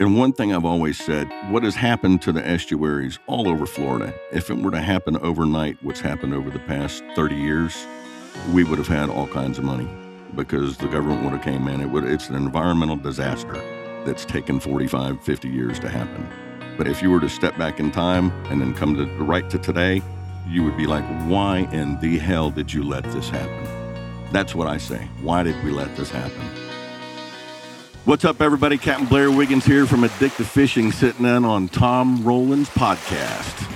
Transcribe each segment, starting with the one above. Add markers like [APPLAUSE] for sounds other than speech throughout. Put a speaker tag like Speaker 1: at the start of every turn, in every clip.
Speaker 1: And one thing I've always said what has happened to the estuaries all over Florida, if it were to happen overnight, what's happened over the past 30 years, we would have had all kinds of money because the government would have came in. It would, it's an environmental disaster that's taken 45, 50 years to happen. But if you were to step back in time and then come to right to today, you would be like, why in the hell did you let this happen? That's what I say. Why did we let this happen? What's up, everybody? Captain Blair Wiggins here from Addictive Fishing, sitting in on Tom Rowland's podcast.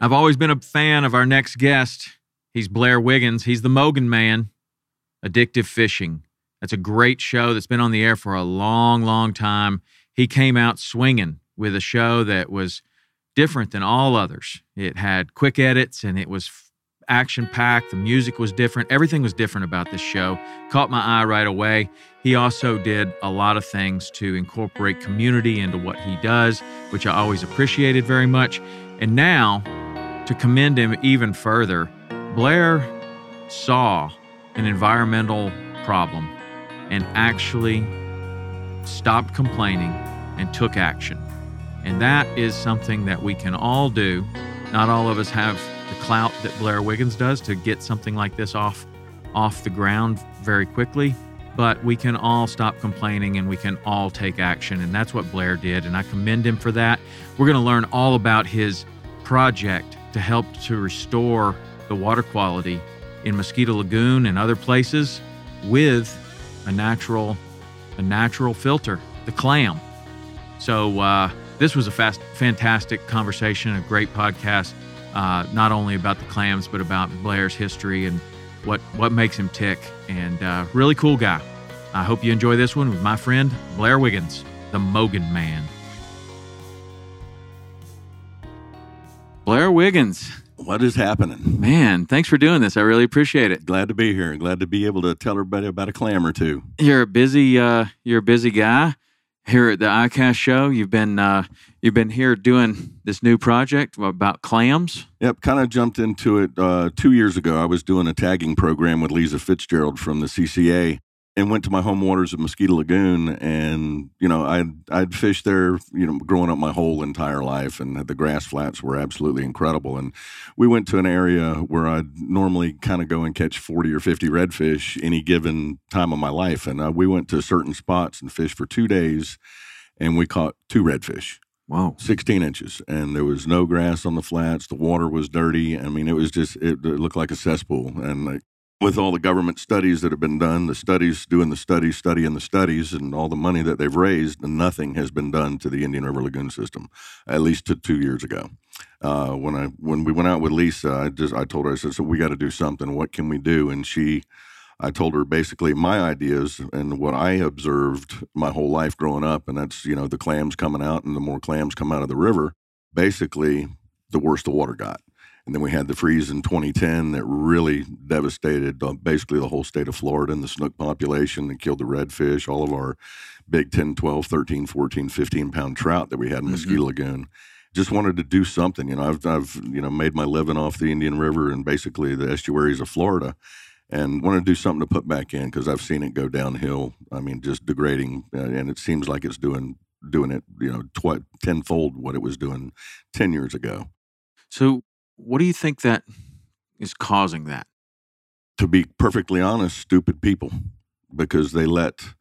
Speaker 2: I've always been a fan of our next guest. He's Blair Wiggins. He's the Mogan Man, Addictive Fishing. That's a great show that's been on the air for a long, long time he came out swinging with a show that was different than all others. It had quick edits and it was action packed. The music was different. Everything was different about this show. Caught my eye right away. He also did a lot of things to incorporate community into what he does, which I always appreciated very much. And now, to commend him even further, Blair saw an environmental problem and actually stopped complaining, and took action. And that is something that we can all do. Not all of us have the clout that Blair Wiggins does to get something like this off off the ground very quickly, but we can all stop complaining and we can all take action and that's what Blair did and I commend him for that. We're going to learn all about his project to help to restore the water quality in Mosquito Lagoon and other places with a natural a natural filter, the clam. So uh, this was a fast, fantastic conversation, a great podcast, uh, not only about the clams but about Blair's history and what what makes him tick. And uh, really cool guy. I hope you enjoy this one with my friend Blair Wiggins, the Mogan Man. Blair Wiggins.
Speaker 1: What is happening?
Speaker 2: Man, thanks for doing this. I really appreciate it.
Speaker 1: Glad to be here. Glad to be able to tell everybody about a clam or two.
Speaker 2: You're a busy uh you're a busy guy here at the ICAST show. You've been uh you've been here doing this new project about clams.
Speaker 1: Yep, kind of jumped into it uh 2 years ago. I was doing a tagging program with Lisa Fitzgerald from the CCA and went to my home waters of Mosquito Lagoon. And, you know, I'd, I'd fished there, you know, growing up my whole entire life. And the grass flats were absolutely incredible. And we went to an area where I'd normally kind of go and catch 40 or 50 redfish any given time of my life. And uh, we went to certain spots and fished for two days and we caught two redfish.
Speaker 2: Wow.
Speaker 1: 16 inches. And there was no grass on the flats. The water was dirty. I mean, it was just, it, it looked like a cesspool. And like, with all the government studies that have been done, the studies doing the studies, studying the studies, and all the money that they've raised, nothing has been done to the Indian River Lagoon system, at least to two years ago. Uh, when I when we went out with Lisa, I just I told her I said, "So we got to do something. What can we do?" And she, I told her basically my ideas and what I observed my whole life growing up, and that's you know the clams coming out, and the more clams come out of the river, basically the worse the water got. And then we had the freeze in 2010 that really devastated uh, basically the whole state of Florida and the snook population and killed the redfish, all of our big 10, 12, 13, 14, 15 pound trout that we had in mm-hmm. Mosquito Lagoon. Just wanted to do something. You know, I've, I've, you know, made my living off the Indian River and basically the estuaries of Florida and wanted to do something to put back in because I've seen it go downhill. I mean, just degrading, uh, and it seems like it's doing doing it, you know, tw- tenfold what it was doing ten years ago.
Speaker 2: So, what do you think that is causing that?
Speaker 1: To be perfectly honest, stupid people, because they let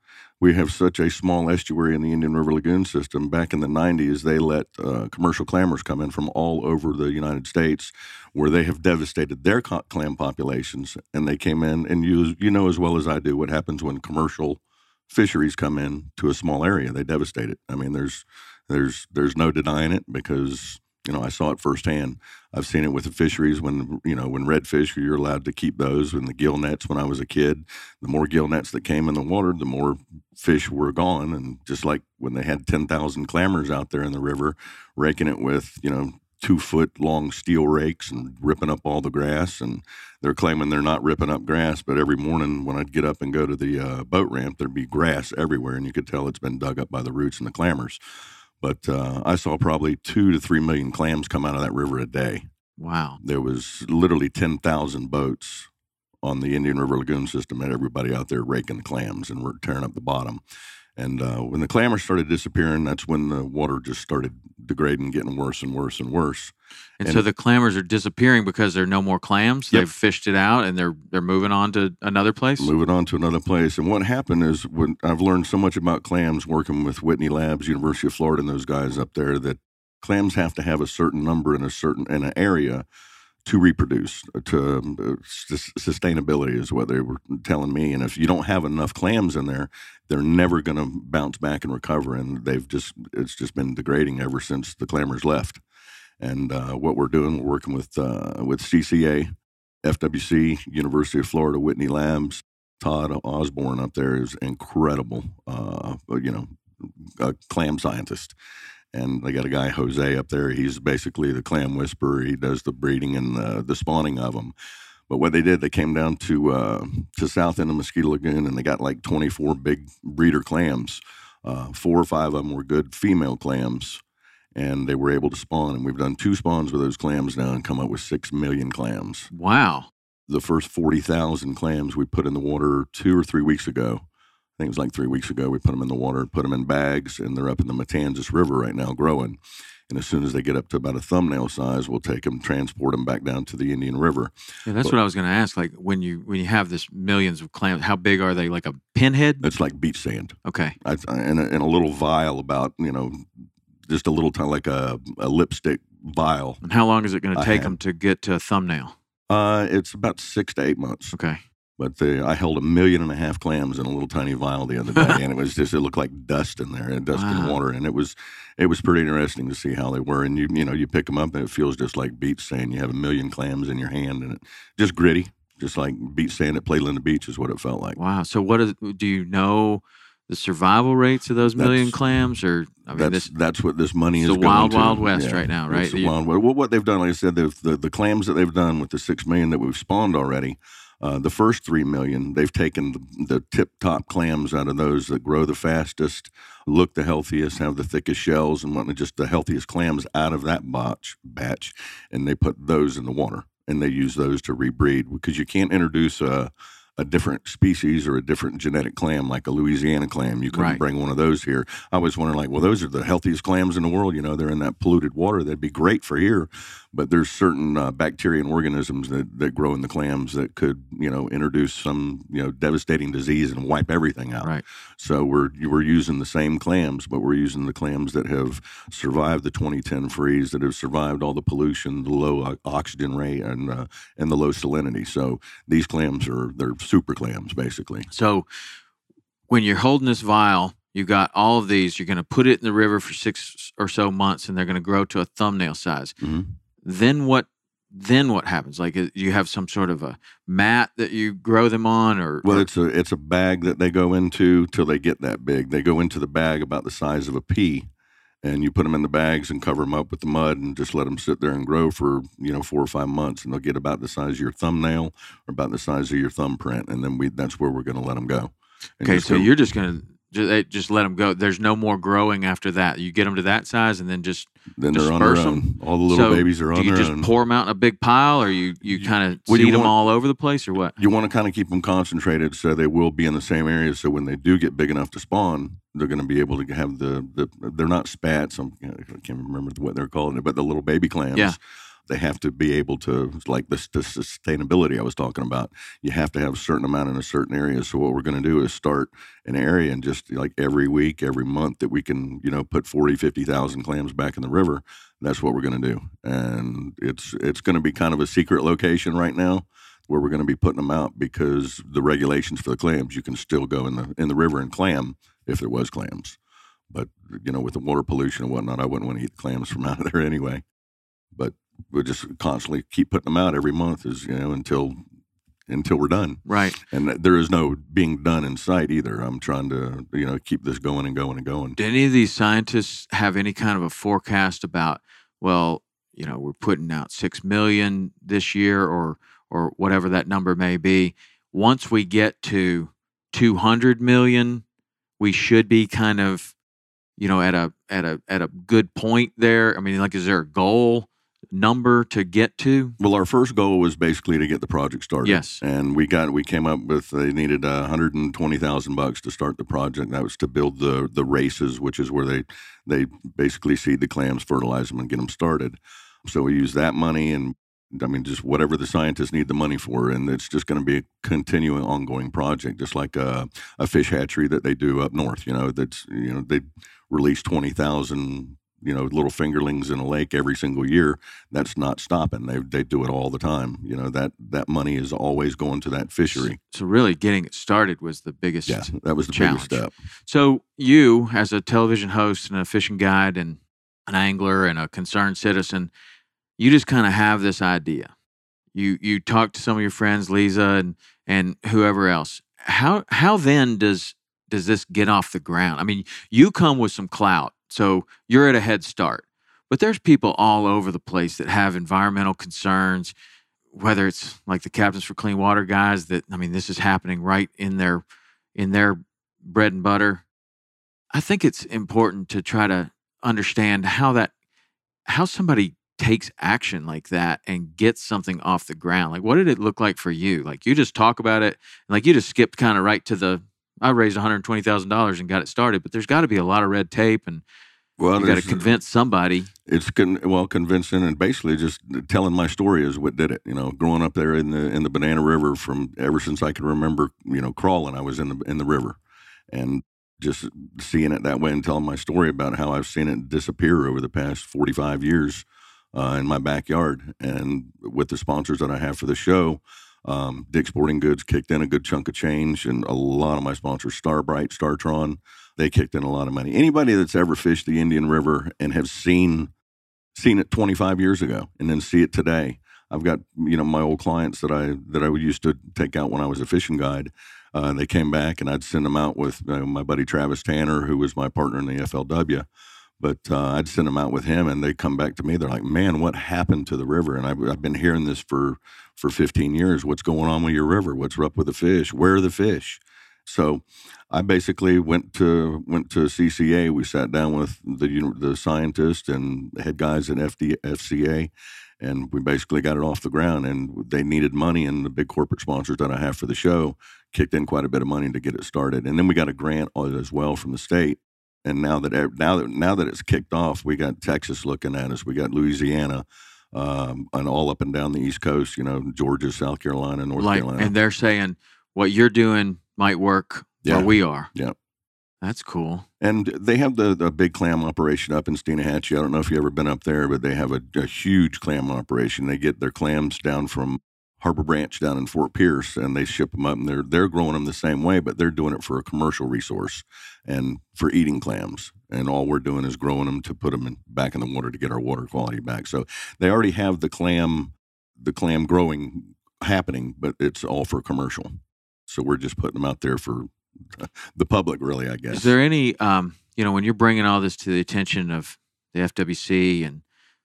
Speaker 1: we have such a small estuary in the Indian River Lagoon system. Back in the 90s, they let uh, commercial clammers come in from all over the United States where they have devastated their clam populations. And they came in, and you, you know as well as I do what happens when commercial fisheries come in to a small area. They devastate it. I mean, there's, there's, there's no denying it because you know, I saw it firsthand. I've seen it with the fisheries when, you know, when redfish, you're allowed to keep those. And the gill nets when I was a kid, the more gill nets that came in the water, the more fish were gone. And just like when they had 10,000 clammers out there in the river, raking it with, you know, two foot long steel rakes and ripping up all the grass. And they're claiming they're not ripping up grass, but every morning when I'd get up and go to the uh, boat ramp, there'd be grass everywhere. And you could tell it's been dug up by the roots and the clammers. But uh, I saw probably two to three million clams come out of that river a day.
Speaker 2: Wow.
Speaker 1: There was literally 10,000 boats on the Indian River Lagoon system and everybody out there raking the clams and we're tearing up the bottom. And uh, when the clammers started disappearing, that's when the water just started degrading, getting worse and worse and worse.
Speaker 2: And,
Speaker 1: And-
Speaker 2: so the clammers are disappearing because there are no more clams.
Speaker 1: Yep.
Speaker 2: They've fished it out and they're they're moving on to another place.
Speaker 1: Moving on to another place. And what happened is when I've learned so much about clams working with Whitney Labs, University of Florida, and those guys up there that clams have to have a certain number in a certain in an area to reproduce. To um, uh, sus- sustainability is what they were telling me. And if you don't have enough clams in there, they're never going to bounce back and recover. And they've just it's just been degrading ever since the clammers left. And uh, what we're doing, we're working with uh, with CCA, FWC, University of Florida, Whitney Labs. Todd Osborne up there is incredible. Uh, you know, a clam scientist. And they got a guy Jose up there. He's basically the clam whisperer. He does the breeding and the, the spawning of them. But what they did, they came down to uh, to south end of Mosquito Lagoon, and they got like 24 big breeder clams. Uh, four or five of them were good female clams, and they were able to spawn. And we've done two spawns with those clams now, and come up with six million clams
Speaker 2: Wow.
Speaker 1: the first 40,000 clams we put in the water two or three weeks ago. I think it was like three weeks ago. We put them in the water, put them in bags, and they're up in the Matanzas River right now growing. And as soon as they get up to about a thumbnail size, we'll take them, transport them back down to the Indian River.
Speaker 2: Yeah, that's
Speaker 1: Well-
Speaker 2: what I was going to ask. Like when you when you have this millions of clams, how big are they? Like a pinhead?
Speaker 1: It's like beach sand.
Speaker 2: Okay.
Speaker 1: I, in, a, in a little vial, about, you know, just a little time like a, a lipstick vial.
Speaker 2: And how long is it going to take them to get to a thumbnail?
Speaker 1: Uh, it's about six to eight months.
Speaker 2: Okay.
Speaker 1: But the, I held a million and a half clams in a little tiny vial the other day, and it was [LAUGHS] just it looked like dust in there, and dust and
Speaker 2: Wow.
Speaker 1: water, and it was it was pretty interesting to see how they were. And you you know you pick them up, and it feels just like beach sand. You have a million clams in your hand, and it just gritty, just like beach sand at Playalinda Beach is what it felt like.
Speaker 2: Wow. So what is do you know the survival rates of those million
Speaker 1: That's-
Speaker 2: clams or I mean
Speaker 1: that's
Speaker 2: this
Speaker 1: that's what this money
Speaker 2: it's
Speaker 1: is.
Speaker 2: the
Speaker 1: going
Speaker 2: wild,
Speaker 1: to.
Speaker 2: wild west right now, right?
Speaker 1: It's the wild. Well, what they've done, like I said, the, the the clams that they've done with the six million that we've spawned already. Uh, the first three million, they've taken the, the tip top clams out of those that grow the fastest, look the healthiest, have the thickest shells, and whatnot, just the healthiest clams out of that batch, batch, and they put those in the water, and they use those to rebreed because you can't introduce a a different species or a different genetic clam like a Louisiana clam. You couldn't
Speaker 2: Right.
Speaker 1: bring one of those here. I was wondering, like, well, those are the healthiest clams in the world. You know, they're in that polluted water. That'd be great for here. But there's certain uh, bacteria and organisms that, that grow in the clams that could, you know, introduce some, you know, devastating disease and wipe everything out.
Speaker 2: Right.
Speaker 1: So we're we're using the same clams, but we're using the clams that have survived the 2010 freeze, that have survived all the pollution, the low oxygen rate, and uh, and the low salinity. So these clams are they're super clams basically.
Speaker 2: So when you're holding this vial, you got all of these, you're going to put it in the river for 6 or so months and they're going to grow to a thumbnail size.
Speaker 1: Mhm.
Speaker 2: Then what then what happens? Like uh, you have some sort of a mat that you grow them on or
Speaker 1: Well,
Speaker 2: or-
Speaker 1: it's a it's a bag that they go into till they get that big. They go into the bag about the size of a pea, and you put them in the bags and cover them up with the mud and just let them sit there and grow for you know four or five months, and they'll get about the size of your thumbnail or about the size of your thumbprint, and then we that's where we're going to let them go.
Speaker 2: Okay, so
Speaker 1: go-
Speaker 2: you're just gonna just, just let them go. There's no more growing after that. You get them to that size, and then just
Speaker 1: then they're on their own. All the little
Speaker 2: so
Speaker 1: babies are on their own.
Speaker 2: do you just
Speaker 1: own.
Speaker 2: pour them out in a big pile, or you you kind of
Speaker 1: Well, you
Speaker 2: seed them
Speaker 1: want-
Speaker 2: all over the place, or what?
Speaker 1: you want to kind of keep them concentrated so they will be in the same area. So when they do get big enough to spawn, they're going to be able to have the, the they're not spats. I'm, I can't remember what they're calling it, but the little baby clams.
Speaker 2: Yeah.
Speaker 1: They have to be able to, like this, the sustainability I was talking about. You have to have a certain amount in a certain area. So what we're going to do is start an area and just like every week, every month that we can, you know, put 40, 50,000 clams back in the river. That's what we're going to do. And it's, it's going to be kind of a secret location right now where we're going to be putting them out because the regulations for the clams, you can still go in the in the river and clam if there was clams. But you know, with the water pollution and whatnot, I wouldn't want to eat the clams from [LAUGHS] out of there anyway. But we'll just constantly keep putting them out every month, is you know, until until we're done.
Speaker 2: Right.
Speaker 1: And there is no being done in sight either. I'm trying to you know keep this going and going and going.
Speaker 2: Do any of these scientists have any kind of a forecast about, well, you know, we're putting out six million this year or or whatever that number may be. Once we get to two hundred million, we should be kind of you know, at a at a at a good point there? I mean, like, is there a goal number to get to?
Speaker 1: Well, our first goal was basically to get the project started.
Speaker 2: Yes.
Speaker 1: and we got we came up with they needed a hundred and twenty thousand bucks to start the project. That was to build the the races, which is where they they basically seed the clams, fertilize them, and get them started. So we used that money and. I mean, just whatever the scientists need the money for, and it's just going to be a continuing, ongoing project, just like a, a fish hatchery that they do up north. You know, that's you know they release twenty thousand you know little fingerlings in a lake every single year that's not stopping they they do it all the time you know that that money is always going to that fishery
Speaker 2: So really, getting it started was the biggest.
Speaker 1: yeah that was the
Speaker 2: challenge.
Speaker 1: biggest step
Speaker 2: So you, as a television host and a fishing guide and an angler and a concerned citizen, you just kind of have this idea. You you talk to some of your friends, Lisa and and whoever else. How how then does does this get off the ground? I mean, you come with some clout, so you're at a head start. But there's people all over the place that have environmental concerns, whether it's like the Captains for Clean Water guys that I mean, this is happening right in their in their bread and butter. I think it's important to try to understand how that how somebody takes action like that and gets something off the ground. Like what did it look like for you? Like you just talk about it like you just skipped kind of right to the I raised $120,000 and got it started, but there's got to be a lot of red tape and
Speaker 1: well
Speaker 2: you got to convince somebody.
Speaker 1: it's con- well convincing and basically just telling my story is what did it you know growing up there in the in the banana river from ever since i can remember you know crawling i was in the in the river and just seeing it that way and telling my story about how i've seen it disappear over the past 45 years uh, in my backyard and with the sponsors that i have for the show um, Dick Sporting Goods kicked in a good chunk of change, and a lot of my sponsors, Starbright, Startron, they kicked in a lot of money. Anybody that's ever fished the Indian River and have seen seen it 25 years ago and then see it today. I've got you know my old clients that I that I would used to take out when I was a fishing guide. Uh, they came back and I'd send them out with uh, my buddy Travis Tanner, who was my partner in the FLW. But uh, I'd send them out with him, and they come back to me. They're like, "Man, what happened to the river?" And I've, I've been hearing this for for 15 years. What's going on with your river? What's up with the fish? Where are the fish? So I basically went to went to CCA. We sat down with the the scientists and head guys at FD, FCA, and we basically got it off the ground. And they needed money, and the big corporate sponsors that I have for the show kicked in quite a bit of money to get it started. And then we got a grant as well from the state. And now that now that now that it's kicked off, we got Texas looking at us. We got Louisiana. Um, and all up and down the East Coast, you know, Georgia, South Carolina, North
Speaker 2: Like
Speaker 1: Carolina.
Speaker 2: and they're saying what you're doing might work
Speaker 1: Yeah.
Speaker 2: where we are.
Speaker 1: Yeah.
Speaker 2: That's cool.
Speaker 1: And they have the, the big clam operation up in Steinhatchee. I don't know if you've ever been up there, but they have a, a huge clam operation. They get their clams down from Harbor Branch down in Fort Pierce, and they ship them up, and they're they're growing them the same way, but they're doing it for a commercial resource and for eating clams. And all we're doing is growing them to put them in, back in the water to get our water quality back. So they already have the clam the clam growing happening, but it's all for commercial. So we're just putting them out there for [LAUGHS] the public, really. I guess.
Speaker 2: Is there any, um, you know, when you're bringing all this to the attention of the FWC and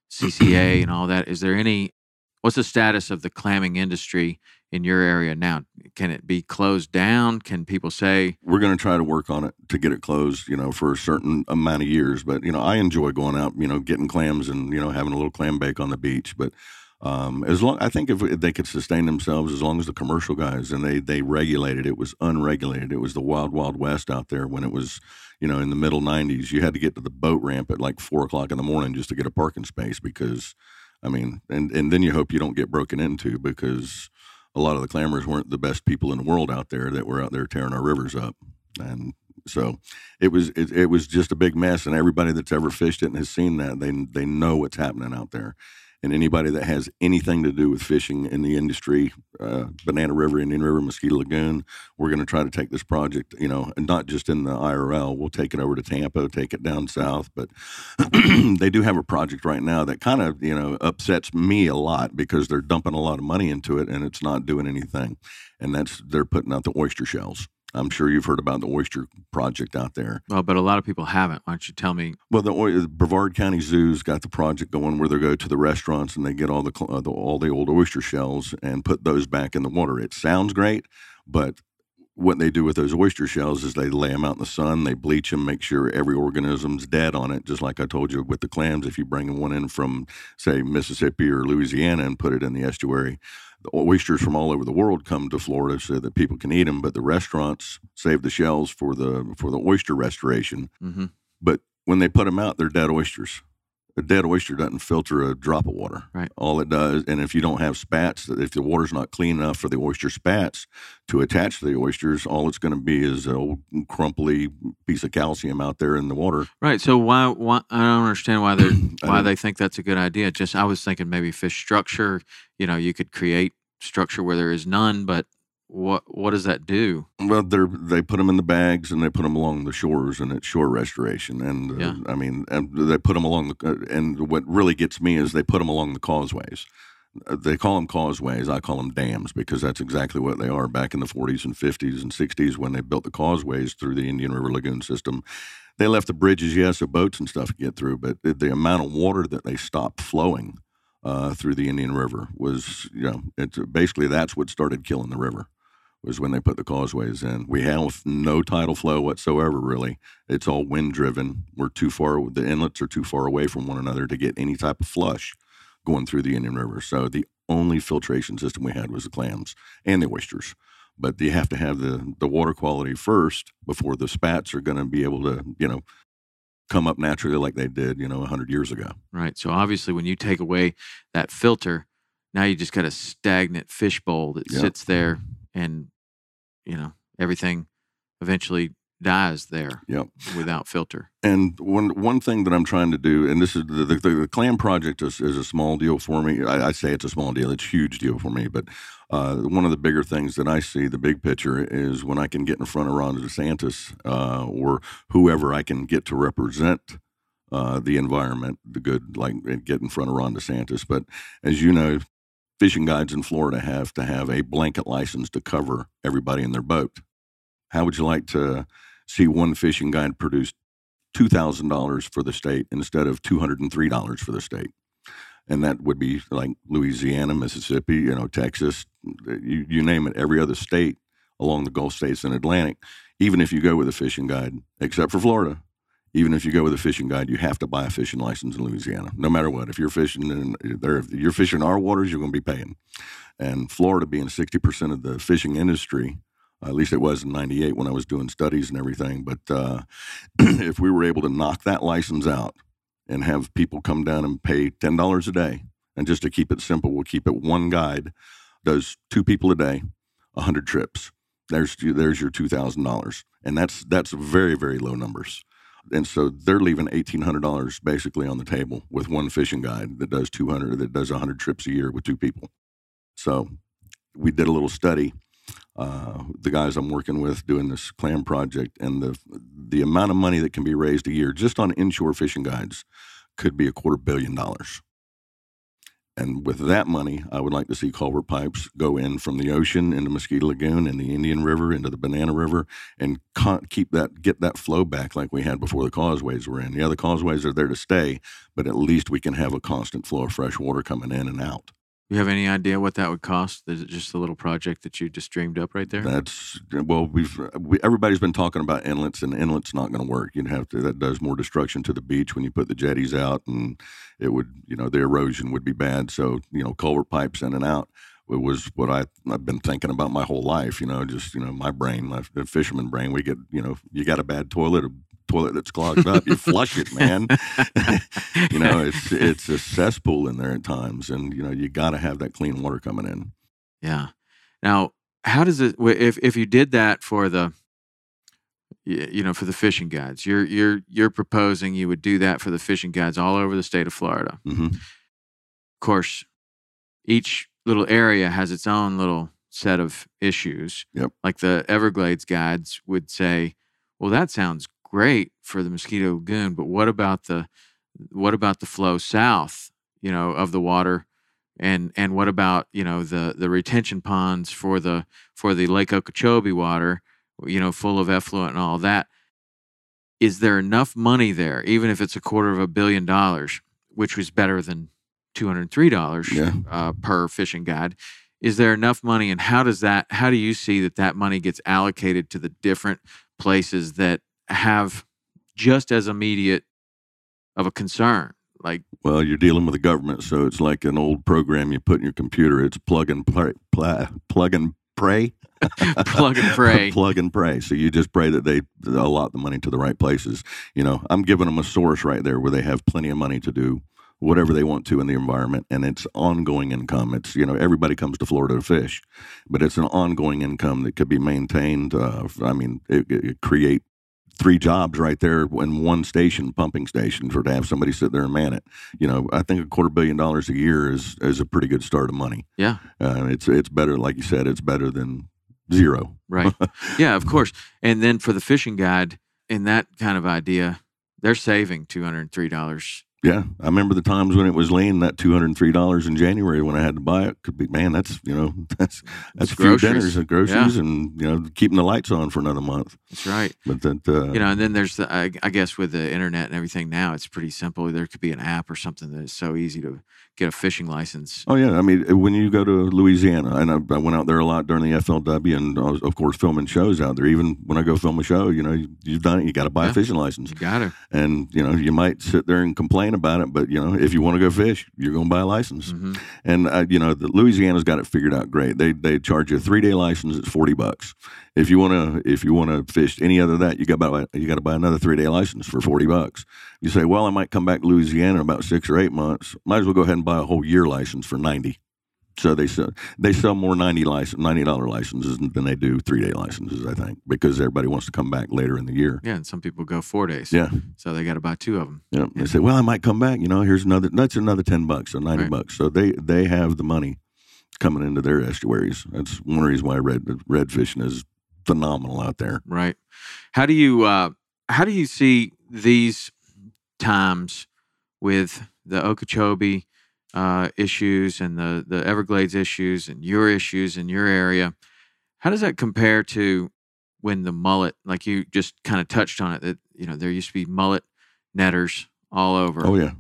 Speaker 2: CCA [CLEARS THROAT] and all that, is there any, what's the status of the clamming industry in your area now? Can it be closed down? Can people say,
Speaker 1: we're going to try to work on it to get it closed, you know, for a certain amount of years. But you know, I enjoy going out, you know, getting clams and you know having a little clam bake on the beach. But um, as long, I think if they could sustain themselves, as long as the commercial guys and they they regulated, it was unregulated. It was the wild wild west out there when it was, you know, in the middle '90s. You had to get to the boat ramp at like four o'clock in the morning just to get a parking space because, I mean, and and then you hope you don't get broken into because a lot of the clammers weren't the best people in the world out there that were out there tearing our rivers up. And so it was it, it was just a big mess and everybody that's ever fished it and has seen that they they know what's happening out there and anybody that has anything to do with fishing in the industry uh, banana river indian river mosquito lagoon we're going to try to take this project you know and not just in the irl we'll take it over to tampa take it down south but [CLEARS THROAT] they do have a project right now that kind of you know upsets me a lot because they're dumping a lot of money into it and it's not doing anything. And that's they're putting out the oyster shells I'm sure you've heard about the oyster project out there.
Speaker 2: well, but a lot of people haven't. Why don't you tell me?
Speaker 1: Well, the, the Brevard County Zoo's got the project going where they go to the restaurants and they get all the, uh, the all the old oyster shells and put those back in the water. It sounds great, but what they do with those oyster shells is they lay them out in the sun, they bleach them, make sure every organism's dead on it. Just like I told you with the clams, if you bring one in from, say, Mississippi or Louisiana and put it in the estuary, the oysters from all over the world come to Florida so that people can eat them. But the restaurants save the shells for the for the oyster restoration.
Speaker 2: Mm-hmm.
Speaker 1: But when they put them out, they're dead oysters. A dead oyster doesn't filter a drop of water.
Speaker 2: Right.
Speaker 1: All it does, and if you don't have spats, if the water's not clean enough for the oyster spats to attach to the oysters, all it's going to be is a old crumply piece of calcium out there in the water.
Speaker 2: Right. So why? Why I don't understand why [CLEARS THROAT] they why they think that's a good idea. Just I was thinking maybe fish structure. You know, you could create structure where there is none, but what what does that do?
Speaker 1: Well, they they put them in the bags and they put them along the shores, and it's shore restoration. And uh,
Speaker 2: Yeah.
Speaker 1: I mean, and they put them along the. Uh, and what really gets me is they put them along the causeways. Uh, They call them causeways. I call them dams because that's exactly what they are. Back in the 40s and 50s and 60s, when they built the causeways through the Indian River Lagoon system, they left the bridges, yes, so boats and stuff could get through, but the, the amount of water that they stopped flowing uh, through the Indian River was, you know, it's basically that's what started killing the river was when they put the causeways in. We have no tidal flow whatsoever, really. It's all wind driven. We're too far, the inlets are too far away from one another to get any type of flush going through the Indian River. So the only filtration system we had was the clams and the oysters. But you have to have the, the water quality first before the spats are going to be able to, you know, come up naturally like they did, you know, 100 years ago.
Speaker 2: Right. So obviously, when you take away that filter, now you just got a stagnant fish bowl that
Speaker 1: Yeah.
Speaker 2: sits there, and you know everything eventually dies there
Speaker 1: Yep.
Speaker 2: without filter.
Speaker 1: And one one thing that I'm trying to do, and this is the the, the clam project is, is a small deal for me. I, I say it's a small deal; it's a huge deal for me. But uh, one of the bigger things that I see, the big picture, is when I can get in front of Ron DeSantis uh, or whoever I can get to represent uh, the environment, the good, like get in front of Ron DeSantis. But as you know, fishing guides in Florida have to have a blanket license to cover everybody in their boat. How would you like to see one fishing guide produce two thousand dollars for the state instead of two hundred and three dollars for the state? And that would be like Louisiana, Mississippi, you know, Texas, you, you name it, every other state along the Gulf states and Atlantic. Even if you go with a fishing guide, except for Florida, even if you go with a fishing guide, you have to buy a fishing license in Louisiana, no matter what. If you're fishing in there, if you're fishing our waters, you're going to be paying. And Florida being sixty percent of the fishing industry, at least it was in '98 when I was doing studies and everything. But uh, [CLEARS THROAT] if we were able to knock that license out and have people come down and pay ten dollars a day, and just to keep it simple, we'll keep it one guide does two people a day, hundred trips. There's there's your two thousand dollars, and that's that's very very low numbers and so they're leaving eighteen hundred dollars basically on the table with one fishing guide that does two hundred that does hundred trips a year with two people. So we did a little study. Uh, the guys I'm working with doing this clam project and the the amount of money that can be raised a year just on inshore fishing guides could be a quarter billion dollars. And with that money, I would like to see culvert pipes go in from the ocean into Mosquito Lagoon and the Indian River into the Banana River and keep that get that flow back like we had before the causeways were in. Yeah, the causeways are there to stay, but at least we can have a constant flow of fresh water coming in and out.
Speaker 2: You have any idea what that would cost? Is it just a little project that you just dreamed up right there?
Speaker 1: That's well, we've we, everybody's been talking about inlets, and inlets not going to work. You'd have to that does more destruction to the beach when you put the jetties out, and it would you know the erosion would be bad. So you know culvert pipes in and out. It was what I I've been thinking about my whole life. You know, just you know my brain, my fisherman brain. We get you know you got a bad toilet, toilet that's clogged up, you flush it, man. [LAUGHS] [LAUGHS] you know, it's it's a cesspool in there at times, and you know you got to have that clean water coming in.
Speaker 2: Yeah. Now, how does it if if you did that for the you know for the fishing guides, you're you're you're proposing you would do that for the fishing guides all over the state of Florida.
Speaker 1: hmm
Speaker 2: Of course, each little area has its own little set of issues.
Speaker 1: Yep.
Speaker 2: Like the Everglades guides would say, "Well, that sounds great for the Mosquito Lagoon, but what about the what about the flow south, you know, of the water?" And and what about you know the the retention ponds for the for the Lake Okeechobee water, you know, full of effluent and all that? Is there enough money there, even if it's a quarter of a billion dollars, which was better than two hundred three dollars
Speaker 1: Yeah.
Speaker 2: uh, per fishing guide? is there enough money and how does that how do you see that that money gets allocated to the different places that have just as immediate of a concern like
Speaker 1: Well, you're dealing with the government, so it's like an old program you put in your computer. It's plug and play, pla plug and pray, [LAUGHS]
Speaker 2: plug and pray [LAUGHS]
Speaker 1: plug and pray. So you just pray that they allot the money to the right places. You know, I'm giving them a source right there where they have plenty of money to do whatever they want to in the environment, and it's ongoing income. It's you know everybody comes to Florida to fish, but it's an ongoing income that could be maintained. Uh, I mean, it, it create three jobs right there in one station, pumping station, for to have somebody sit there and man it. You know, I think a quarter billion dollars a year is is a pretty good start of money.
Speaker 2: Yeah,
Speaker 1: uh, it's it's better, like you said, it's better than zero.
Speaker 2: Right. [LAUGHS] yeah, of course. And then for the fishing guide, in that kind of idea, they're saving two hundred and three dollars
Speaker 1: yeah, I remember the times when it was lean. That two hundred and three dollars in January when I had to buy it could be man. That's you know [LAUGHS] that's that's it's a few dinners and groceries yeah. and you know keeping the lights on for another month.
Speaker 2: That's right.
Speaker 1: But that uh,
Speaker 2: you know, and then there's the I, I, guess with the internet and everything now, it's pretty simple. There could be an app or something that is so easy to get a fishing license.
Speaker 1: Oh yeah, I mean when you go to Louisiana, and I, I went out there a lot during the FLW, and was, of course filming shows out there. Even when I go film a show, you know you, have done it. You got to buy yeah. a fishing license.
Speaker 2: You got to.
Speaker 1: And you know you might sit there and complain about it, but you know if you want to go fish, you're going to buy a license. Mm-hmm. And uh, you know the, Louisiana's got it figured out great. They they charge you a three day license. It's forty bucks. If you want to if you want to fish any other that, you got buy you got to buy another three day license for forty bucks. You say, well, I might come back to Louisiana in about six or eight months. Might as well go ahead and buy a whole year license for ninety. So they sell they sell more ninety license ninety dollar licenses than they do three day licenses. I think because everybody wants to come back later in the year.
Speaker 2: Yeah, and some people go four days.
Speaker 1: Yeah,
Speaker 2: so they got to buy two of them.
Speaker 1: Yeah, they say, well, I might come back. You know, here's another. That's another ten bucks or ninety right. bucks. So they they have the money coming into their estuaries. That's one reason why red red fishing is phenomenal out there.
Speaker 2: Right. How do you uh, how do you see these times with the Okeechobee uh, issues and the the Everglades issues and your issues in your area? How does that compare to when the mullet, like you just kind of touched on it, that you know there used to be mullet netters all over.
Speaker 1: Oh yeah.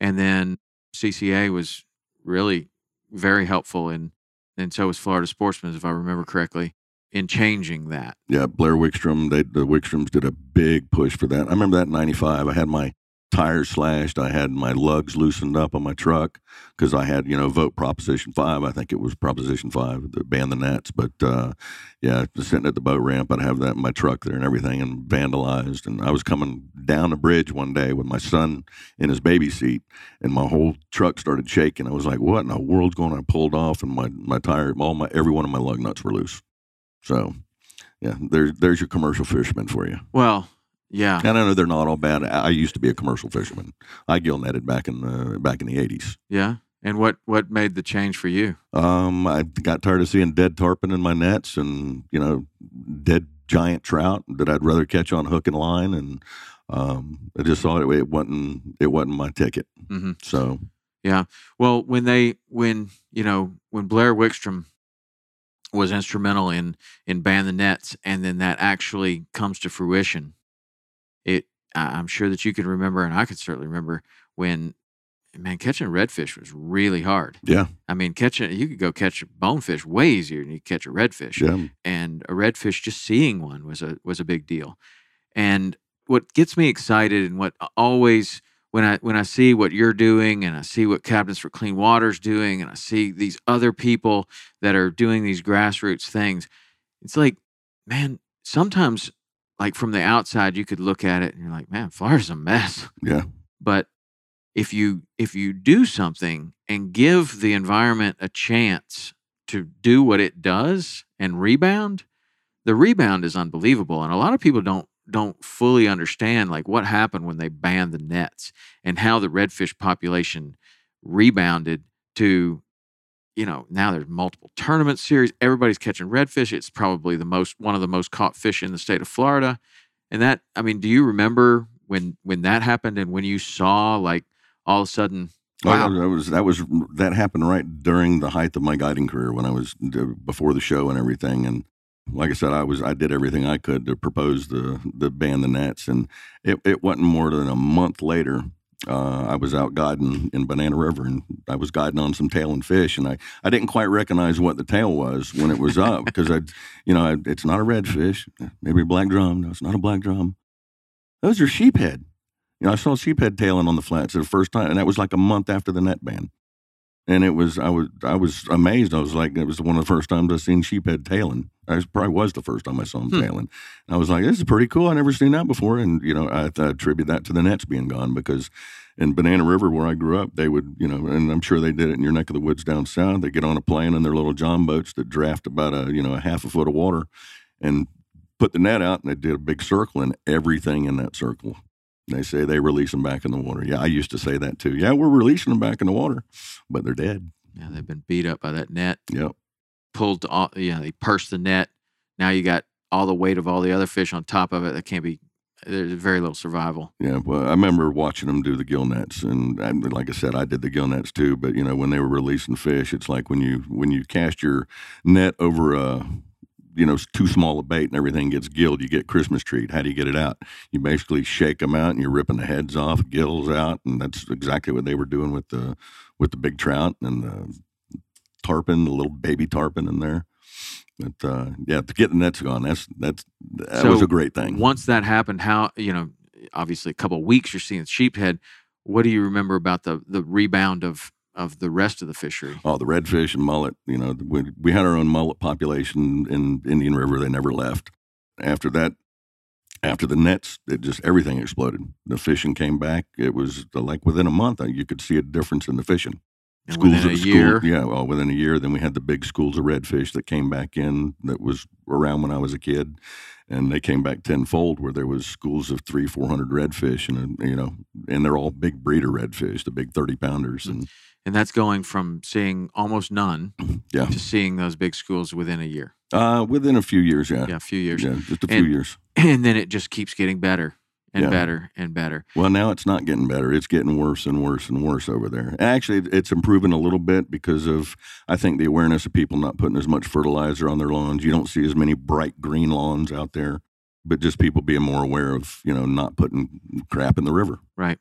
Speaker 2: And then CCA was really very helpful in, and so was Florida Sportsman, if I remember correctly, in changing that.
Speaker 1: Yeah, Blair Wickstrom, they, the Wickstroms did a big push for that. I remember that in 95. I had my tires slashed. I had my lugs loosened up on my truck because I had, you know, vote Proposition 5. I think it was Proposition 5 that banned the nets. But uh, yeah, sitting at the boat ramp, I'd have that in my truck there and everything and vandalized. And I was coming down the bridge one day with my son in his baby seat and my whole truck started shaking. I was like, what in the world's going on? I pulled off and my, my tire, all my, every one of my lug nuts were loose. So, yeah, there's there's your commercial fisherman for you.
Speaker 2: Well, yeah,
Speaker 1: and I know they're not all bad. I used to be a commercial fisherman. I gill netted back in the back in the eighties.
Speaker 2: Yeah, and what what made the change for you?
Speaker 1: Um, I got tired of seeing dead tarpon in my nets, and you know, dead giant trout that I'd rather catch on hook and line, and um, I just thought it, it wasn't it wasn't my ticket. Mm-hmm. So,
Speaker 2: yeah. Well, when they when you know when Blair Wickstrom was instrumental in in ban the nets, and then that actually comes to fruition. I'm sure that you can remember, and I can certainly remember when, man, catching redfish was really hard.
Speaker 1: Yeah,
Speaker 2: I mean, catching you could go catch a bonefish way easier than you catch a redfish.
Speaker 1: Yeah,
Speaker 2: and a redfish, just seeing one was a was a big deal. And what gets me excited, and what always when I when I see what you're doing and I see what Captains for Clean Water's doing and I see these other people that are doing these grassroots things, it's like, man, sometimes like from the outside you could look at it and you're like, man, Florida's a mess.
Speaker 1: Yeah.
Speaker 2: But if you if you do something and give the environment a chance to do what it does and rebound, the rebound is unbelievable. And a lot of people don't don't fully understand like what happened when they banned the nets and how the redfish population rebounded to you know now there's multiple tournament series. Everybody's catching redfish. It's probably the most one of the most caught fish in the state of florida. And that i mean do you remember when when that happened and when you saw like all of a sudden
Speaker 1: oh, wow. that was that was that happened right during the height of my guiding career when I was before the show and everything, and like I said, I was I did everything I could to propose the the ban the nets, and it, it wasn't more than a month later uh, I was out guiding in Banana River, and I was guiding on some tailing fish, and I, I didn't quite recognize what the tail was when it was up because I, you know, I, it's not a redfish, maybe a black drum. No, it's not a black drum. Those are sheephead. You know, I saw sheephead tailing on the flats for the first time, and that was like a month after the net ban. And it was I was I was amazed. I was like, it was one of the first times I've seen sheephead tailing. It probably was the first time I saw them hmm. tailing. And I was like, this is pretty cool. I never seen that before. And you know, I, I attribute that to the nets being gone because in Banana River where I grew up, they would, you know, and I'm sure they did it in your neck of the woods down south. They get on a plane in their little john boats that draft about a, you know, a half a foot of water and put the net out and they did a big circle and everything in that circle they say they release them back in the water. Yeah, I used to say that too. Yeah, we're releasing them back in the water, but they're dead.
Speaker 2: Yeah, they've been beat up by that net.
Speaker 1: Yep.
Speaker 2: Pulled, all, you know, they pursed the net. Now you got all the weight of all the other fish on top of it. That can't be. There's very little survival.
Speaker 1: Yeah, well, I remember watching them do the gill nets, and I, like I said, I did the gill nets too. But you know, when they were releasing fish, it's like when you when you cast your net over a you know, too small a bait and everything gets gilled, you get Christmas tree. How do you get it out? You basically shake them out and you're ripping the heads off, gills out, and that's exactly what they were doing with the with the big trout and the tarpon, the little baby tarpon in there. But uh, yeah, to get the nets gone, that's that's that so was a great thing.
Speaker 2: Once that happened, how you know, obviously a couple weeks you're seeing sheephead. What do you remember about the the rebound of of the rest of the fishery?
Speaker 1: Oh, the redfish and mullet. You know, we, we had our own mullet population in Indian River. They never left. After that, after the nets, it just everything exploded. The fishing came back. It was like within a month, uh, you could see a difference in the fishing.
Speaker 2: And schools within a
Speaker 1: school,
Speaker 2: year,
Speaker 1: yeah. Well, within a year, then we had the big schools of redfish that came back in. That was around when I was a kid, and they came back tenfold. Where there was schools of three, four hundred redfish, and you know, and they're all big breeder redfish, the big thirty pounders, and
Speaker 2: and that's going from seeing almost none [CLEARS THROAT]
Speaker 1: yeah.
Speaker 2: to seeing those big schools within a year.
Speaker 1: Uh, within a few years, yeah.
Speaker 2: Yeah, a few years.
Speaker 1: Yeah, just a few
Speaker 2: and,
Speaker 1: years. [CLEARS THROAT]
Speaker 2: And then it just keeps getting better and yeah. better and better.
Speaker 1: Well, now it's not getting better. It's getting worse and worse and worse over there. Actually, it's improving a little bit because of, I think, the awareness of people not putting as much fertilizer on their lawns. You don't see as many bright green lawns out there, but just people being more aware of, you know, not putting crap in the river.
Speaker 2: Right.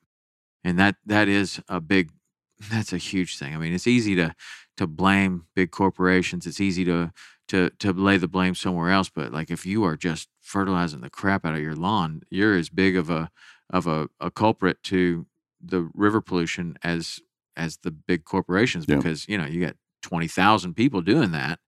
Speaker 2: And that that is a big [LAUGHS] that's a huge thing. I mean, it's easy to to blame big corporations. It's easy to to to lay the blame somewhere else. But like if you are just fertilizing the crap out of your lawn, you're as big of a of a, a culprit to the river pollution as as the big corporations yeah. because you know you got twenty thousand people doing that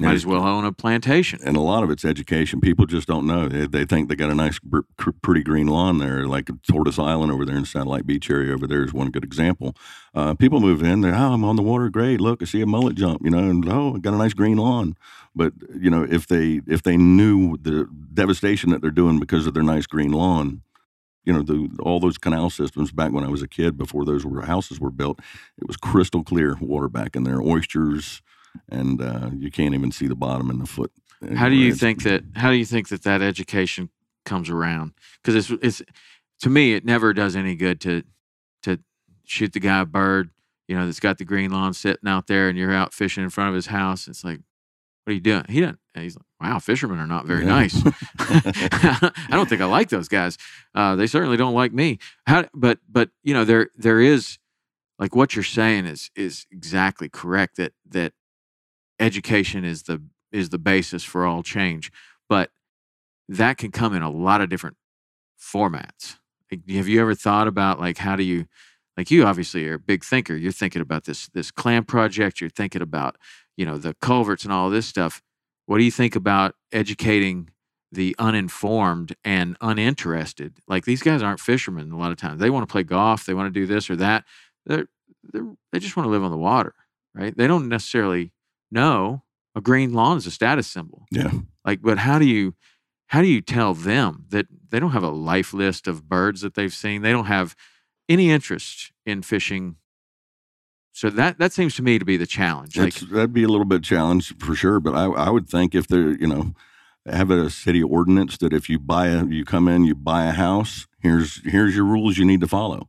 Speaker 2: might and as well own a plantation.
Speaker 1: And a lot of it's education. People just don't know. They, they think they got a nice, pr- pretty green lawn there, like Tortoise Island over there in Satellite Beach area over there is one good example. Uh, people move in, they're, oh, I'm on the water, great. Look, I see a mullet jump, you know, and oh, I got a nice green lawn. But you know, if they if they knew the devastation that they're doing because of their nice green lawn, you know, the, all those canal systems back when I was a kid, before those were, houses were built, it was crystal clear water back in there, oysters and uh, you can't even see the bottom in the foot.
Speaker 2: How do you it's, think that? How do you think that that education comes around? Because it's it's to me, it never does any good to to shoot the guy a bird. You know, that's got the green lawn sitting out there, and you're out fishing in front of his house. It's like, what are you doing? He doesn't. He's like, wow, fishermen are not very yeah. nice. [LAUGHS] [LAUGHS] I don't think I like those guys. Uh, they certainly don't like me. How, but but you know, there there is like what you're saying is is exactly correct. That that education is the is the basis for all change but that can come in a lot of different formats have you ever thought about like how do you like you obviously are a big thinker you're thinking about this this clam project you're thinking about you know the culverts and all this stuff what do you think about educating the uninformed and uninterested like these guys aren't fishermen a lot of times they want to play golf they want to do this or that they're, they're they just want to live on the water right they don't necessarily know a green lawn is a status symbol.
Speaker 1: Yeah.
Speaker 2: Like, but how do you how do you tell them that they don't have a life list of birds that they've seen? They don't have any interest in fishing. So that that seems to me to be the challenge.
Speaker 1: Like, that'd be a little bit challenge for sure. But I I would think if they're you know have a city ordinance that if you buy a you come in you buy a house here's here's your rules you need to follow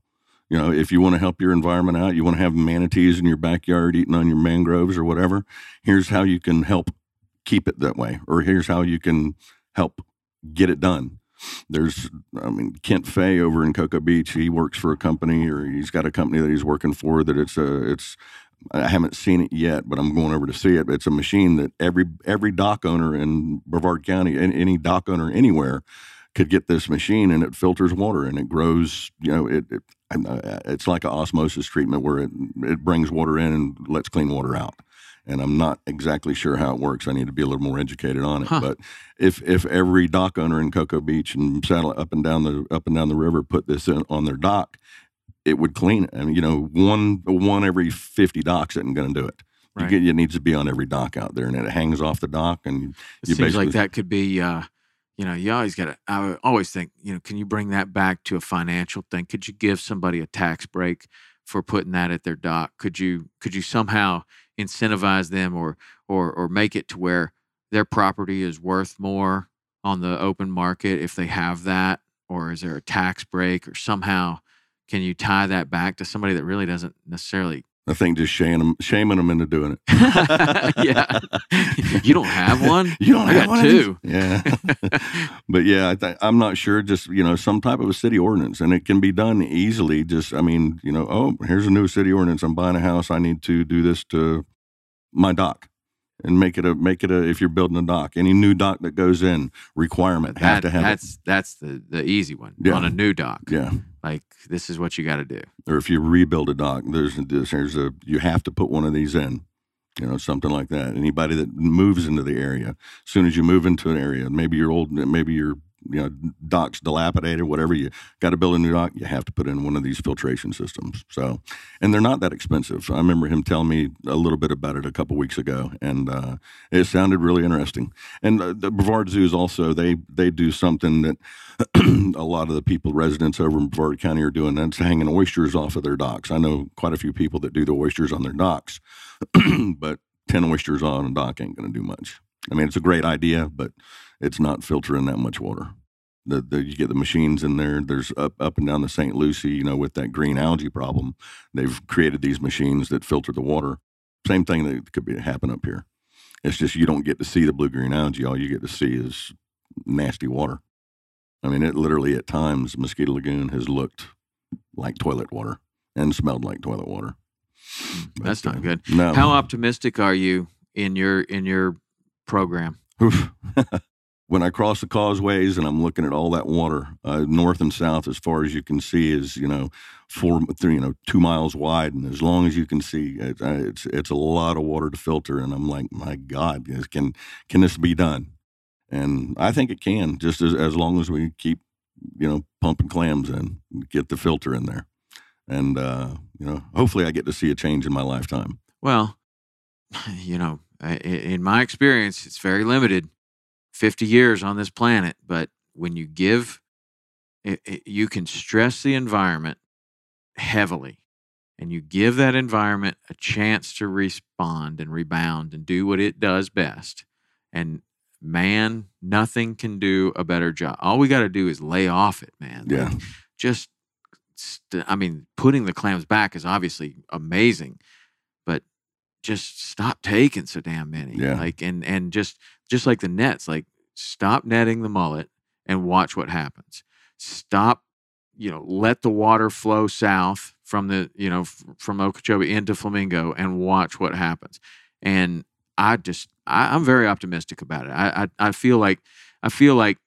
Speaker 1: you know, if you want to help your environment out, you want to have manatees in your backyard eating on your mangroves or whatever, here's how you can help keep it that way, or here's how you can help get it done. There's, I mean, Kent Fay over in Cocoa Beach. He works for a company, or he's got a company that he's working for. That it's a, it's. I haven't seen it yet, but I'm going over to see it. It's a machine that every every dock owner in Brevard County, any dock owner anywhere, could get this machine, and it filters water and it grows. You know, it, it uh, it's like an osmosis treatment where it it brings water in and lets clean water out and I'm not exactly sure how it works. I need to be a little more educated on it. Huh. But if if every dock owner in Cocoa Beach and saddle up and down the up and down the river put this in, on their dock, it would clean it. I mean, you know, one one every 50 docks isn't going to do it. Right. You get, it needs to be on every dock out there, and it hangs off the dock. And
Speaker 2: it seems like that could be. Uh, you know, you always got to. I always think, you know, can you bring that back to a financial thing? Could you give somebody a tax break for putting that at their dock? Could you could you somehow incentivize them or or or make it to where their property is worth more on the open market if they have that? Or is there a tax break or somehow can you tie that back to somebody that really doesn't necessarily
Speaker 1: I think just shaming them, shaming them into doing it. [LAUGHS]
Speaker 2: yeah, you don't have one. [LAUGHS]
Speaker 1: You don't
Speaker 2: I
Speaker 1: have
Speaker 2: got two.
Speaker 1: Yeah, [LAUGHS] but yeah, I th- I'm not sure. Just you know, some type of a city ordinance, and it can be done easily. Just I mean, you know, oh, here's a new city ordinance. I'm buying a house. I need to do this to my dock and make it a make it a if you're building a dock any new dock that goes in requirement have to have
Speaker 2: that's
Speaker 1: it.
Speaker 2: that's the the easy one yeah. on a new dock
Speaker 1: yeah
Speaker 2: like this is what you got to do.
Speaker 1: Or if you rebuild a dock there's there's a you have to put one of these in you know something like that. Anybody that moves into the area as soon as you move into an area maybe you're old maybe you're you know docks dilapidated whatever you got to build a new dock you have to put in one of these filtration systems. So and they're not that expensive. So i remember him telling me a little bit about it a couple weeks ago and uh, it sounded really interesting. And uh, the brevard zoo is also they they do something that [CLEARS THROAT] a lot of the people residents over in brevard county are doing that's hanging oysters off of their docks. I know quite a few people that do the oysters on their docks [CLEARS THROAT] but 10 oysters on a dock ain't going to do much i mean it's a great idea but it's not filtering that much water. The, the, you get the machines in there. There's up up and down the St. Lucie, you know, with that green algae problem. They've created these machines that filter the water. Same thing that could be happen up here. It's just you don't get to see the blue green algae. All you get to see is nasty water. I mean, it literally at times Mosquito Lagoon has looked like toilet water and smelled like toilet water.
Speaker 2: But, That's not uh, good.
Speaker 1: No.
Speaker 2: How optimistic are you in your in your program? [LAUGHS]
Speaker 1: when I cross the causeways and I'm looking at all that water, uh, north and south, as far as you can see, is you know four, three, you know, two miles wide, and as long as you can see, it's uh, it's, it's a lot of water to filter. And I'm like, my God, can can this be done? And I think it can, just as as long as we keep you know pumping clams in, get the filter in there, and uh, you know, hopefully, I get to see a change in my lifetime.
Speaker 2: Well, [SIGHS] you know, in my experience, it's very limited 50 years on this planet, but when you give, it, it, you can stress the environment heavily and you give that environment a chance to respond and rebound and do what it does best. And man, nothing can do a better job. All we got to do is lay off it, man.
Speaker 1: Yeah.
Speaker 2: Like just, st- I mean, putting the clams back is obviously amazing, just stop taking so damn many.
Speaker 1: Yeah.
Speaker 2: Like, and, and just, just like the nets, like stop netting the mullet and watch what happens. Stop, you know, let the water flow south from the, you know, from Okeechobee into Flamingo and watch what happens. And I just, I, am very optimistic about it. I, I, I feel like, I feel like,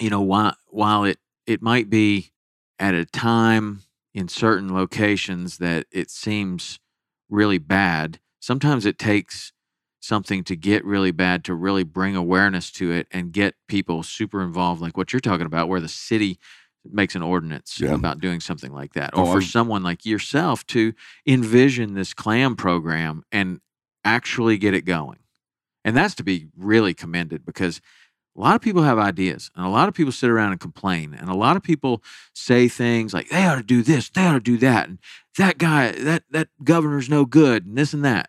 Speaker 2: you know, while, while it, it might be at a time in certain locations that it seems really bad, sometimes it takes something to get really bad to really bring awareness to it and get people super involved like what you're talking about where the city makes an ordinance
Speaker 1: yeah.
Speaker 2: about doing something like that or oh, for I'm, someone like yourself to envision this clam program and actually get it going and that's to be really commended because a lot of people have ideas and a lot of people sit around and complain and a lot of people say things like they ought to do this they ought to do that and that guy that that governor's no good and this and that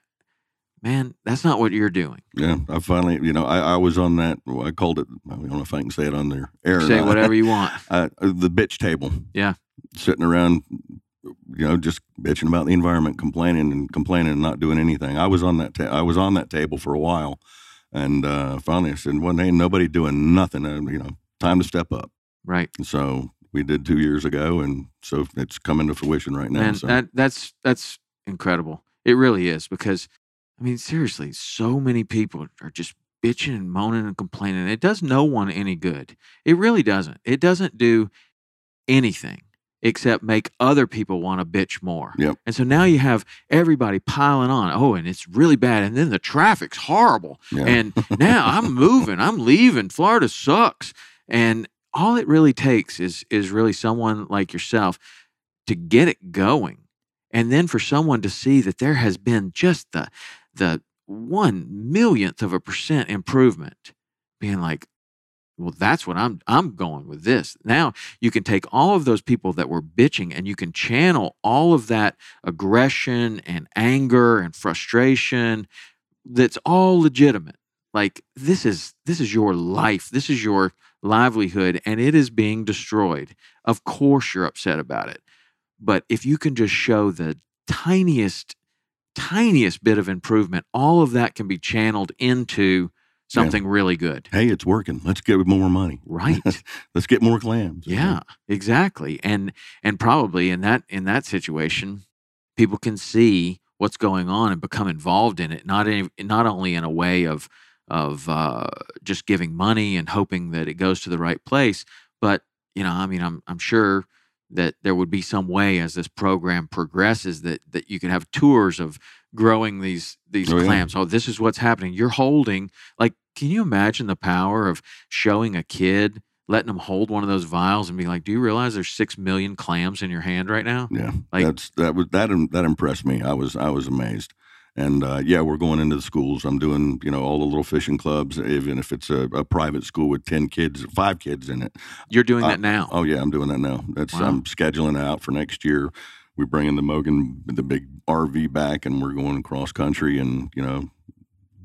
Speaker 2: man, that's not what you're doing.
Speaker 1: Yeah, I finally, you know, I, I was on that. I called it. I don't know if I can say it on there. Air
Speaker 2: say whatever you [LAUGHS] want.
Speaker 1: Uh, the bitch table.
Speaker 2: Yeah,
Speaker 1: sitting around, you know, just bitching about the environment, complaining and complaining and not doing anything. I was on that. Ta- I was on that table for a while, and uh, finally I said, "One day, nobody doing nothing. Uh, you know, time to step up."
Speaker 2: Right.
Speaker 1: So we did two years ago, and so it's coming to fruition right now.
Speaker 2: And
Speaker 1: so.
Speaker 2: that that's that's incredible. It really is because I mean seriously, so many people are just bitching and moaning and complaining. It does no one any good. It really doesn't. It doesn't do anything except make other people want to bitch more.
Speaker 1: Yep.
Speaker 2: And so now you have everybody piling on. Oh, and it's really bad. And then the traffic's horrible.
Speaker 1: yeah.
Speaker 2: And [LAUGHS] now I'm moving. I'm leaving. Florida sucks. And all it really takes is is really someone like yourself to get it going. And then for someone to see that there has been just the the one millionth of a percent improvement, being like, well, that's what I'm I'm going with this. Now you can take all of those people that were bitching and you can channel all of that aggression and anger and frustration that's all legitimate. Like this is this is your life. This is your livelihood and it is being destroyed. Of course you're upset about it. But if you can just show the tiniest tiniest bit of improvement, all of that can be channeled into
Speaker 1: Yeah.
Speaker 2: something really good.
Speaker 1: hey, it's working. Let's get more money.
Speaker 2: Right. [LAUGHS]
Speaker 1: Let's get more clams.
Speaker 2: Yeah, exactly. And and probably in that in that situation, people can see what's going on and become involved in it. Not in, not only in a way of of uh, just giving money and hoping that it goes to the right place, but you know, I mean, I'm I'm sure that there would be some way as this program progresses that that you could have tours of growing these these
Speaker 1: Oh, yeah.
Speaker 2: clams. Oh, this is what's happening. You're holding like, can you imagine the power of showing a kid? Letting them hold one of those vials and be like, "Do you realize there's six million clams in your hand right now?"
Speaker 1: Yeah,
Speaker 2: Like-
Speaker 1: that's that was that that impressed me. I was I was amazed, and uh, yeah, we're going into the schools. I'm doing you know all the little fishing clubs, even if it's a, a private school with ten kids, five kids in it.
Speaker 2: You're doing
Speaker 1: Uh,
Speaker 2: that now.
Speaker 1: Oh yeah, I'm doing that now. That's
Speaker 2: Wow.
Speaker 1: I'm scheduling out for next year. We're bringing the Mogan the big RV back, and we're going cross country, and you know,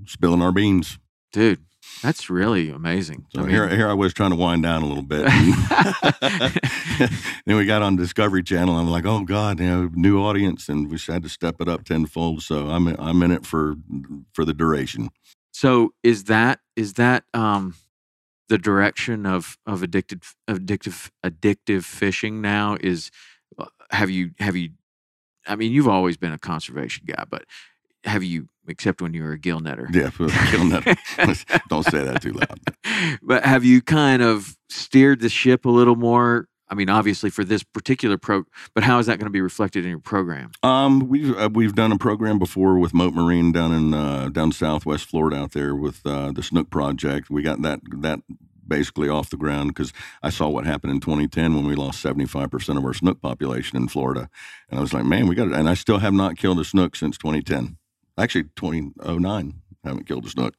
Speaker 1: spilling our beans.
Speaker 2: Dude, that's really amazing.
Speaker 1: So
Speaker 2: I mean,
Speaker 1: here, here I was trying to wind down a little bit. [LAUGHS] then we got on Discovery Channel. I'm like, oh God, you know, new audience, and we had to step it up tenfold. So I'm I'm in it for for the duration.
Speaker 2: so is that is that um the direction of of addicted addictive addictive fishing now is have you have you I mean you've always been a conservation guy but have you except when you were a gill netter
Speaker 1: Yeah, gill netter. [LAUGHS] [LAUGHS] Don't say that too loud.
Speaker 2: but have you kind of steered the ship a little more I mean obviously for this particular pro but how is that going to be reflected in your program
Speaker 1: Um, we've uh, we've done a program before with Mote Marine down in uh, down Southwest Florida out there with uh, the Snook Project. We got that that basically off the ground because I saw what happened in 2010 when we lost 75 percent of our snook population in Florida, and I was like, man, we got it. And I still have not killed a snook since 2010. Actually, 2009. Haven't killed a snook,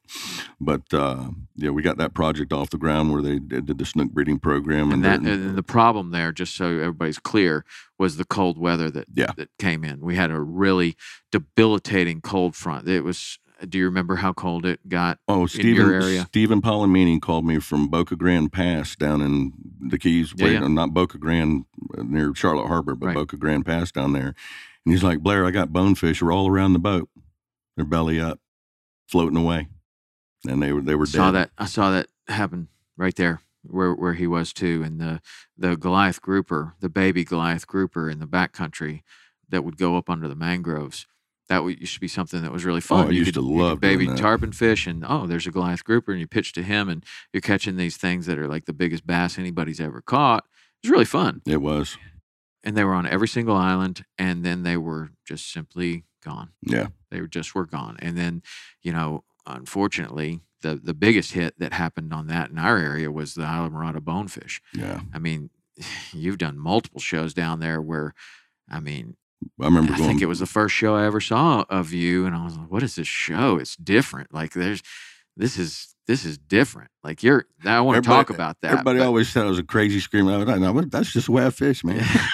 Speaker 1: but uh, yeah, we got that project off the ground where they did, the snook breeding program,
Speaker 2: and that and the problem there just so everybody's clear was the cold weather that
Speaker 1: Yeah.
Speaker 2: that came in we had a really debilitating cold front it was do you remember how cold it got
Speaker 1: Oh,
Speaker 2: your
Speaker 1: Stephen? Stephen Palomini called me from Boca Grande Pass down in the Keys.
Speaker 2: Yeah,
Speaker 1: wait,
Speaker 2: yeah.
Speaker 1: Not Boca Grande uh, near Charlotte Harbor, but
Speaker 2: Right.
Speaker 1: Boca Grande Pass down there. And he's like, Blair, I got bonefish. All around the boat. They're belly up, floating away. And they were they were
Speaker 2: saw
Speaker 1: dead.
Speaker 2: that i saw that happen right there where where he was too and the the goliath grouper the baby goliath grouper in the backcountry that would go up under the mangroves that used to be something that was really oh, fun.
Speaker 1: Oh, I
Speaker 2: you
Speaker 1: used
Speaker 2: could,
Speaker 1: to love
Speaker 2: baby tarpon fish, and oh, there's a Goliath grouper, and you pitch to him, and you're catching these things that are like the biggest bass anybody's ever caught. It was really fun.
Speaker 1: It was.
Speaker 2: and they were on every single island and then they were just simply gone
Speaker 1: Yeah.
Speaker 2: they were just were gone and then you know unfortunately the the biggest hit that happened on that in our area was the Islamorada bonefish
Speaker 1: Yeah.
Speaker 2: i mean [SIGHS] you've done multiple shows down there where i mean
Speaker 1: I remember
Speaker 2: i
Speaker 1: going.
Speaker 2: think it was the first show i ever saw of you and i was like what is this show it's different like there's this is this is different like you're i want to talk about that
Speaker 1: Everybody
Speaker 2: but-
Speaker 1: always said I was a crazy screamer. I know, that's just the way I fish, man. [LAUGHS]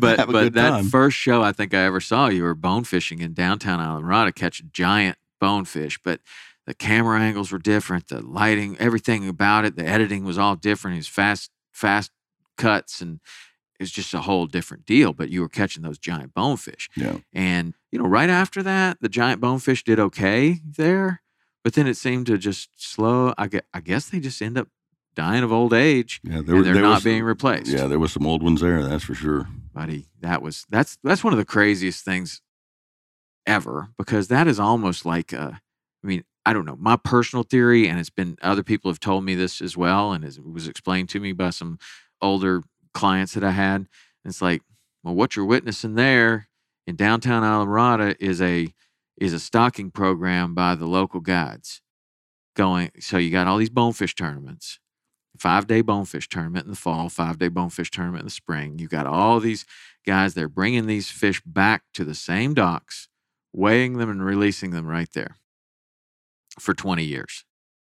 Speaker 2: but [LAUGHS] but that first show I think I ever saw, you were bone fishing in downtown Island to catch giant bonefish. But the camera angles were different, the lighting, everything about it, the editing was all different. It was fast, fast cuts, and it was just a whole different deal. But you were catching those giant bonefish,
Speaker 1: yeah.
Speaker 2: and you know, right after that, the giant bonefish did okay there. But then it seemed to just slow. I gue- I guess they just end up dying of old age,
Speaker 1: Yeah,
Speaker 2: and they're
Speaker 1: there
Speaker 2: not
Speaker 1: was-
Speaker 2: being replaced.
Speaker 1: Yeah, there was some old ones there. That's for sure.
Speaker 2: buddy, that was that's that's one of the craziest things ever because that is almost like uh, I mean, I don't know. My personal theory, and it's been other people have told me this as well, and it was explained to me by some older clients that I had. It's like, well, what you're witnessing there in downtown Islamorada is a is a stocking program by the local guides. Going, so you got all these bonefish tournaments, five day bonefish tournament in the fall, five day bonefish tournament in the spring. You got all these guys. They're bringing these fish back to the same docks, weighing them and releasing them right there for 20 years.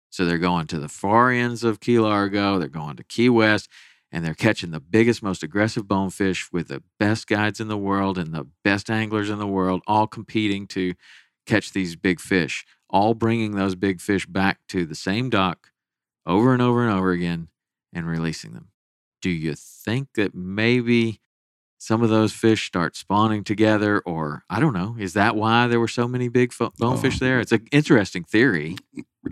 Speaker 2: So they're going to the far ends of Key Largo, they're going to Key West, and they're catching the biggest, most aggressive bonefish with the best guides in the world and the best anglers in the world, all competing to catch these big fish, all bringing those big fish back to the same dock over and over and over again and releasing them. Do you think that maybe some of those fish start spawning together, or I don't know? Is that why there were so many big fo- oh. bonefish
Speaker 1: Oh.
Speaker 2: there? It's an interesting theory.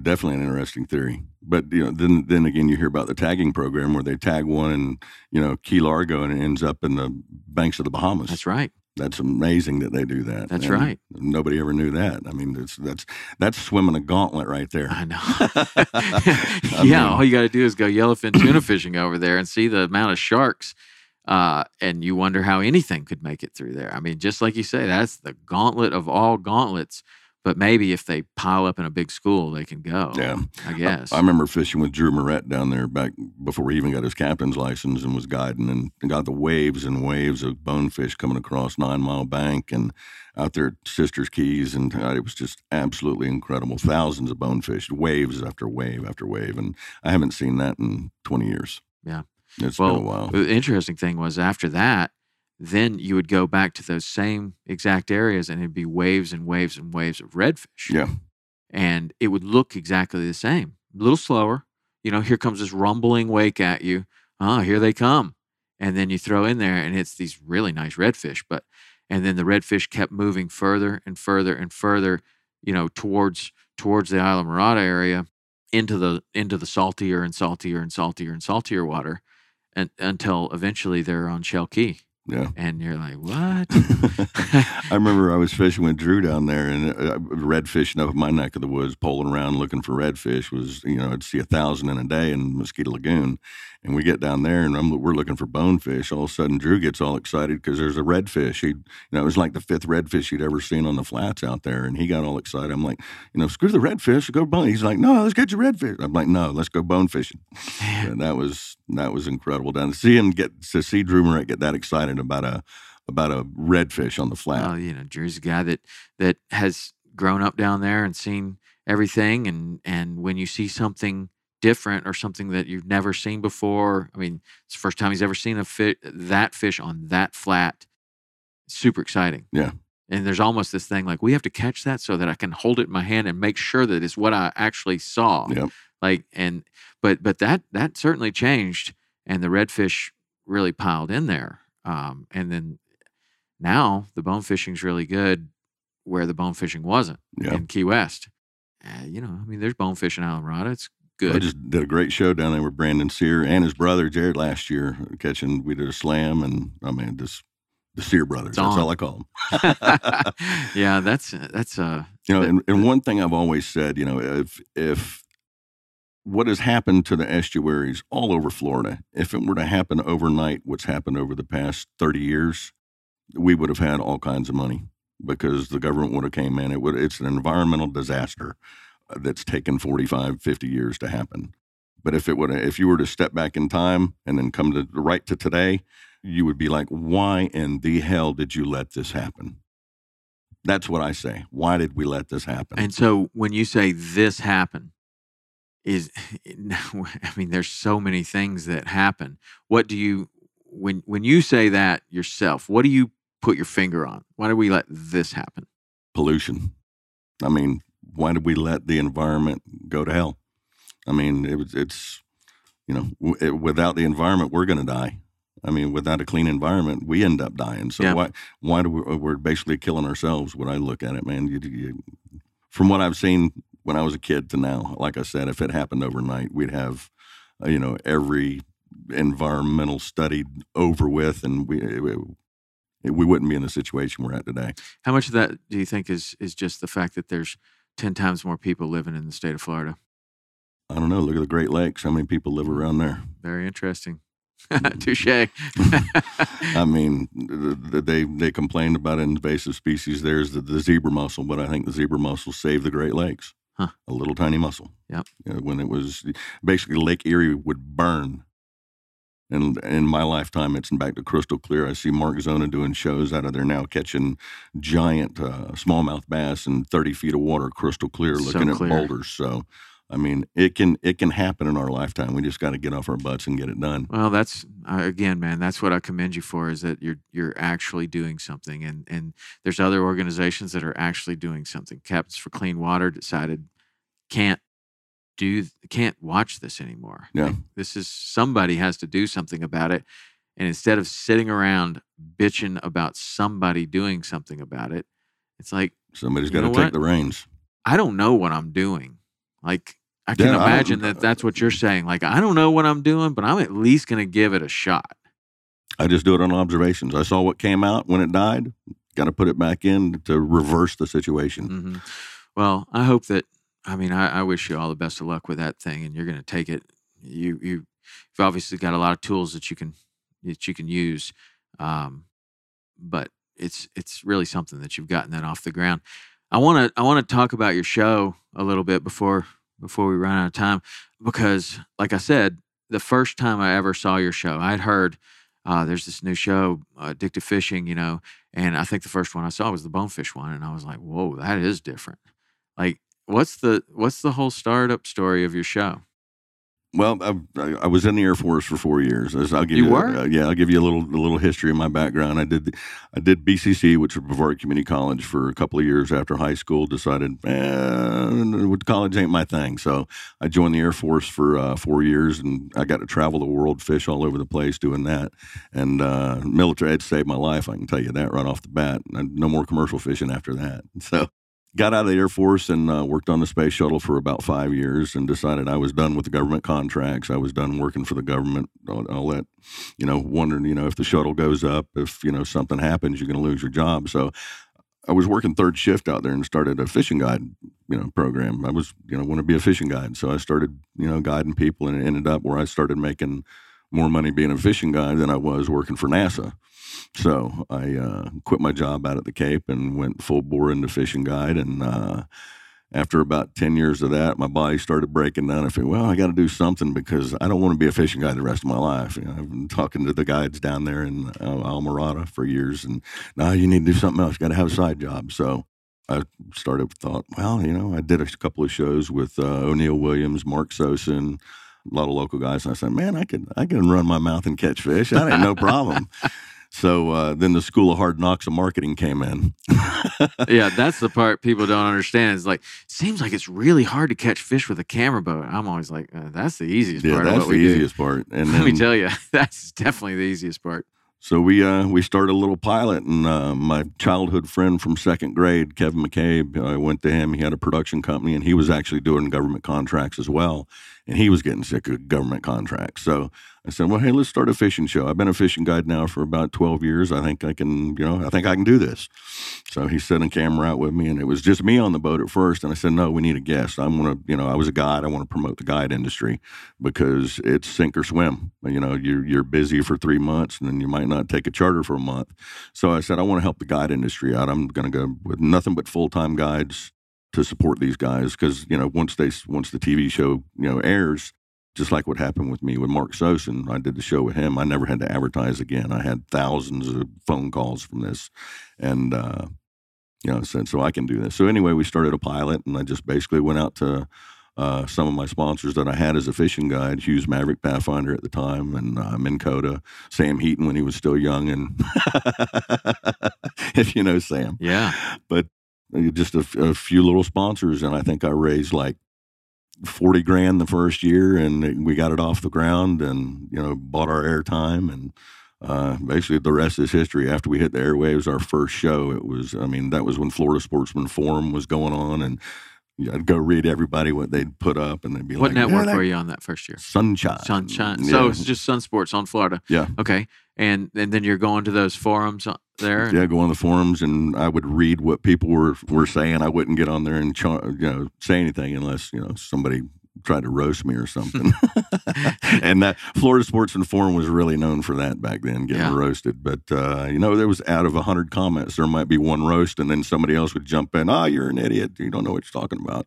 Speaker 1: Definitely an interesting theory. But you know, then then again, you hear about the tagging program where they tag one in you know Key Largo and it ends up in the banks of the Bahamas.
Speaker 2: That's right.
Speaker 1: That's amazing that they do that.
Speaker 2: That's
Speaker 1: And
Speaker 2: right.
Speaker 1: Nobody ever knew that. I mean, that's that's that's swimming a gauntlet right there.
Speaker 2: I know. [LAUGHS]
Speaker 1: I [LAUGHS]
Speaker 2: yeah,
Speaker 1: mean-
Speaker 2: all you got to do is go yellowfin tuna fishing over there and see the amount of sharks. Uh, and you wonder how anything could make it through there. I mean, just like you say, that's the gauntlet of all gauntlets. But maybe if they pile up in a big school, they can go.
Speaker 1: Yeah.
Speaker 2: I guess.
Speaker 1: I remember fishing with Drew Moret down there back before he even got his captain's license and was guiding and got the waves and waves of bonefish coming across Nine Mile Bank and out there at Sisters Keys. And uh, it was just absolutely incredible. Thousands of bonefish, waves after wave after wave. And I haven't seen that in 20 years.
Speaker 2: Yeah.
Speaker 1: It's
Speaker 2: well,
Speaker 1: been a while.
Speaker 2: the interesting thing was after that, then you would go back to those same exact areas and it'd be waves and waves and waves of redfish.
Speaker 1: Yeah.
Speaker 2: and it would look exactly the same. A little slower. You know, here comes this rumbling wake at you. Oh, here they come. And then you throw in there and it's these really nice redfish. But and then the redfish kept moving further and further and further, you know, towards towards the Islamorada area into the into the saltier and saltier and saltier and saltier water and until eventually they're on Shell Key.
Speaker 1: Yeah.
Speaker 2: And you're like, what? [LAUGHS] [LAUGHS]
Speaker 1: I remember I was fishing with Drew down there and uh, red fishing up in my neck of the woods, poling around looking for redfish. Was you know I'd see a thousand in a day in Mosquito Lagoon, and we get down there and I'm, we're looking for bonefish. All of a sudden, Drew gets all excited because there's a redfish. He, you know, it was like the fifth redfish he'd ever seen on the flats out there, and he got all excited. I'm like, you know, screw the redfish, go bone. He's like, no, let's catch a redfish. I'm like, no, let's go bone fishing. And that was that was incredible. Down to see him get to see Drew Moret get that excited about a about a redfish on the flat.
Speaker 2: Well, you know, Drew's a guy that that has grown up down there and seen everything, and and when you see something different or something that you've never seen before, I mean, it's the first time he's ever seen a fit that fish on that flat. Super exciting.
Speaker 1: Yeah.
Speaker 2: And there's almost this thing like we have to catch that so that I can hold it in my hand and make sure that it's what I actually saw.
Speaker 1: Yep.
Speaker 2: Like and but but that that certainly changed, and the redfish really piled in there. Um, and then now the bone fishing's really good where the bone fishing wasn't
Speaker 1: Yeah.
Speaker 2: in Key West. Uh, you know, I mean, there's bonefish in Islamorada. It's good.
Speaker 1: I just did a great show down there with Brandon Sear and his brother Jared last year catching. We did a slam, and I mean, just the Sear brothers. That's all I call them. [LAUGHS]
Speaker 2: yeah, that's that's uh
Speaker 1: You know, and, and one thing I've always said, you know, if if what has happened to the estuaries all over Florida, if it were to happen overnight, what's happened over the past thirty years, we would have had all kinds of money because the government would have came in. It would. It's an environmental disaster uh, that's taken 45, 50 years to happen. But if it would, if you were to step back in time and then come to the right to today, you would be like, why in the hell did you let this happen? That's what I say. Why did we let this happen?
Speaker 2: and so when you say this happened is [LAUGHS] [LAUGHS] I mean there's so many things that happen. What do you when when you say that yourself, what do you put your finger on? Why do we let this happen?
Speaker 1: pollution. I mean, why did we let the environment go to hell? I mean, it was, it's, you know, it, without the environment, we're going to die. I mean, without a clean environment, we end up dying. So
Speaker 2: Yeah.
Speaker 1: why, why do we, we're basically killing ourselves when I look at it, man? You, you, from what I've seen when I was a kid to now, like I said, if it happened overnight, we'd have uh, you know, every environmental study over with, and we we, we wouldn't be in the situation we're at today.
Speaker 2: How much of that do you think is is just the fact that there's ten times more people living in the state of Florida?
Speaker 1: I don't know. Look at the Great Lakes. How many people live around there?
Speaker 2: Very interesting. [LAUGHS] Touche. [LAUGHS]
Speaker 1: I mean, they they complained about invasive species. There's the, the zebra mussel, but I think the zebra mussel saved the Great Lakes.
Speaker 2: Huh.
Speaker 1: A little tiny mussel.
Speaker 2: Yep.
Speaker 1: You know, when it was basically Lake Erie would burn. And in my lifetime, it's back to crystal clear. I see Mark Zona doing shows out of there now, catching giant uh, smallmouth bass in 30 feet of water, crystal clear,
Speaker 2: So
Speaker 1: looking
Speaker 2: clear.
Speaker 1: at boulders. So, I mean, it can it can happen in our lifetime. We just got to get off our butts and get it done.
Speaker 2: Well, that's uh, again, man. That's what I commend you for is that you're you're actually doing something, and and there's other organizations that are actually doing something. Captains for Clean Water decided can't do can't watch this anymore.
Speaker 1: Yeah.
Speaker 2: Like, this is somebody has to do something about it, and instead of sitting around bitching about somebody doing something about it, it's like
Speaker 1: somebody's got to take
Speaker 2: what?
Speaker 1: the reins.
Speaker 2: I don't know what I'm doing. Like I can
Speaker 1: Yeah, I
Speaker 2: imagine that that's what you're saying. Like I don't know what I'm doing, but I'm at least going to give it a shot.
Speaker 1: I just do it on observations. I saw what came out when it died. Got to put it back in to reverse the situation.
Speaker 2: hmm Well, I hope that. I mean, I, I wish you all the best of luck with that thing, and you're going to take it. You you you've obviously got a lot of tools that you can that you can use, um, but it's it's really something that you've gotten that off the ground. I want to I want to talk about your show a little bit before before we run out of time because, like I said, the first time I ever saw your show, I'd heard uh, there's this new show, uh, Addictive Fishing, you know, and I think the first one I saw was the bonefish one, and I was like, "Whoa, that is different." Like, what's the what's the whole startup story of your show?
Speaker 1: Well, I, I was in the Air Force for four years. I'll give
Speaker 2: You
Speaker 1: you,
Speaker 2: were?
Speaker 1: uh, yeah, I'll give you a little a little history of my background. I did I did BCC, which was Brevard Community College, for a couple of years after high school. Decided eh, college ain't my thing, so I joined the Air Force for uh, four years, and I got to travel the world, fish all over the place doing that. And uh, military ed saved my life. I can tell you that right off the bat. No more commercial fishing after that. [LAUGHS] So got out of the Air Force and uh, worked on the space shuttle for about five years and decided I was done with the government contracts. I was done working for the government. All, that, you know, wondering, you know, if the shuttle goes up, if, you know, something happens, you're going to lose your job. So I was working third shift out there and started a fishing guide, you know, program. I was, you know, want to be a fishing guide. So I started, you know, guiding people and it ended up where I started making more money being a fishing guide than I was working for NASA. So I uh, quit my job out at the Cape and went full bore into fishing guide. And uh, after about 10 years of that, my body started breaking down. I figured, well, I got to do something because I don't want to be a fishing guide the rest of my life. You know, I've been talking to the guides down there in uh, for years. And now you need to do something else. You got to have a side job. So I started thought, well, you know, I did a couple of shows with uh, O'Neill Williams, Mark Sosin, a lot of local guys. And I said, man, I can I can run my mouth and catch fish. That ain't no problem. [LAUGHS] So uh, then the School of Hard Knocks of Marketing came in. [LAUGHS]
Speaker 2: yeah, that's the part people don't understand. It's like seems like it's really hard to catch fish with a camera boat. I'm always like, uh, that's the easiest
Speaker 1: yeah,
Speaker 2: part
Speaker 1: that's the
Speaker 2: we do.
Speaker 1: easiest part. [LAUGHS] And
Speaker 2: Let me tell you, [LAUGHS] that's definitely the easiest part.
Speaker 1: so we uh, we started a little pilot, and uh, my childhood friend from second grade, Kevin McCabe, I went to him. He had a production company, and he was actually doing government contracts as well. And he was getting sick of government contracts. So I said, "Well, hey, let's start a fishing show." I've been a fishing guide now for about twelve years. I think I can, you know, I think I can do this. So he set a camera out with me, and it was just me on the boat at first. And I said, "No, we need a guest. I want to, you know, I was a guide. I want to promote the guide industry because it's sink or swim. You know, you're you're busy for three months, and then you might not take a charter for a month. So I said, I want to help the guide industry out. I'm going to go with nothing but full time guides to support these guys because you know once they once the TV show you know airs." Just like what happened with me with Mark Sosin, I did the show with him. I never had to advertise again. I had thousands of phone calls from this, and uh, you know, said, so I can do this. So anyway, we started a pilot, and I just basically went out to uh, some of my sponsors that I had as a fishing guide, Hewes Maverick Pathfinder at the time, and uh, Minn Kota, Sam Heaton when he was still young, and [LAUGHS] if you know Sam,
Speaker 2: Yeah.
Speaker 1: but uh, just a few little sponsors, and I think I raised like forty grand the first year, and we got it off the ground, and you know, bought our airtime, and uh, basically the rest is history. After we hit the airwaves, our first show, it was, I mean, that was when Florida Sportsman Forum was going on, and I'd go read everybody what they'd put up, and they'd be
Speaker 2: What
Speaker 1: like, "Yeah,
Speaker 2: network
Speaker 1: that-
Speaker 2: were you on that first year?
Speaker 1: Sunshine.
Speaker 2: Sunshine.
Speaker 1: Yeah.
Speaker 2: So it's just Sun Sports on Florida.
Speaker 1: Yeah.
Speaker 2: Okay. And and then you're going to those forums uh, there.
Speaker 1: Yeah, go on the forums, and I would read what people were were saying. I wouldn't get on there and char- you know say anything unless you know somebody tried to roast me or something. [LAUGHS] and that Florida Sportsman Forum was really known for that back then, getting
Speaker 2: Yeah.
Speaker 1: roasted. But uh, you know, there was out of hundred comments, there might be one roast, and then somebody else would jump in. Oh, you're an idiot. You don't know what you're talking about.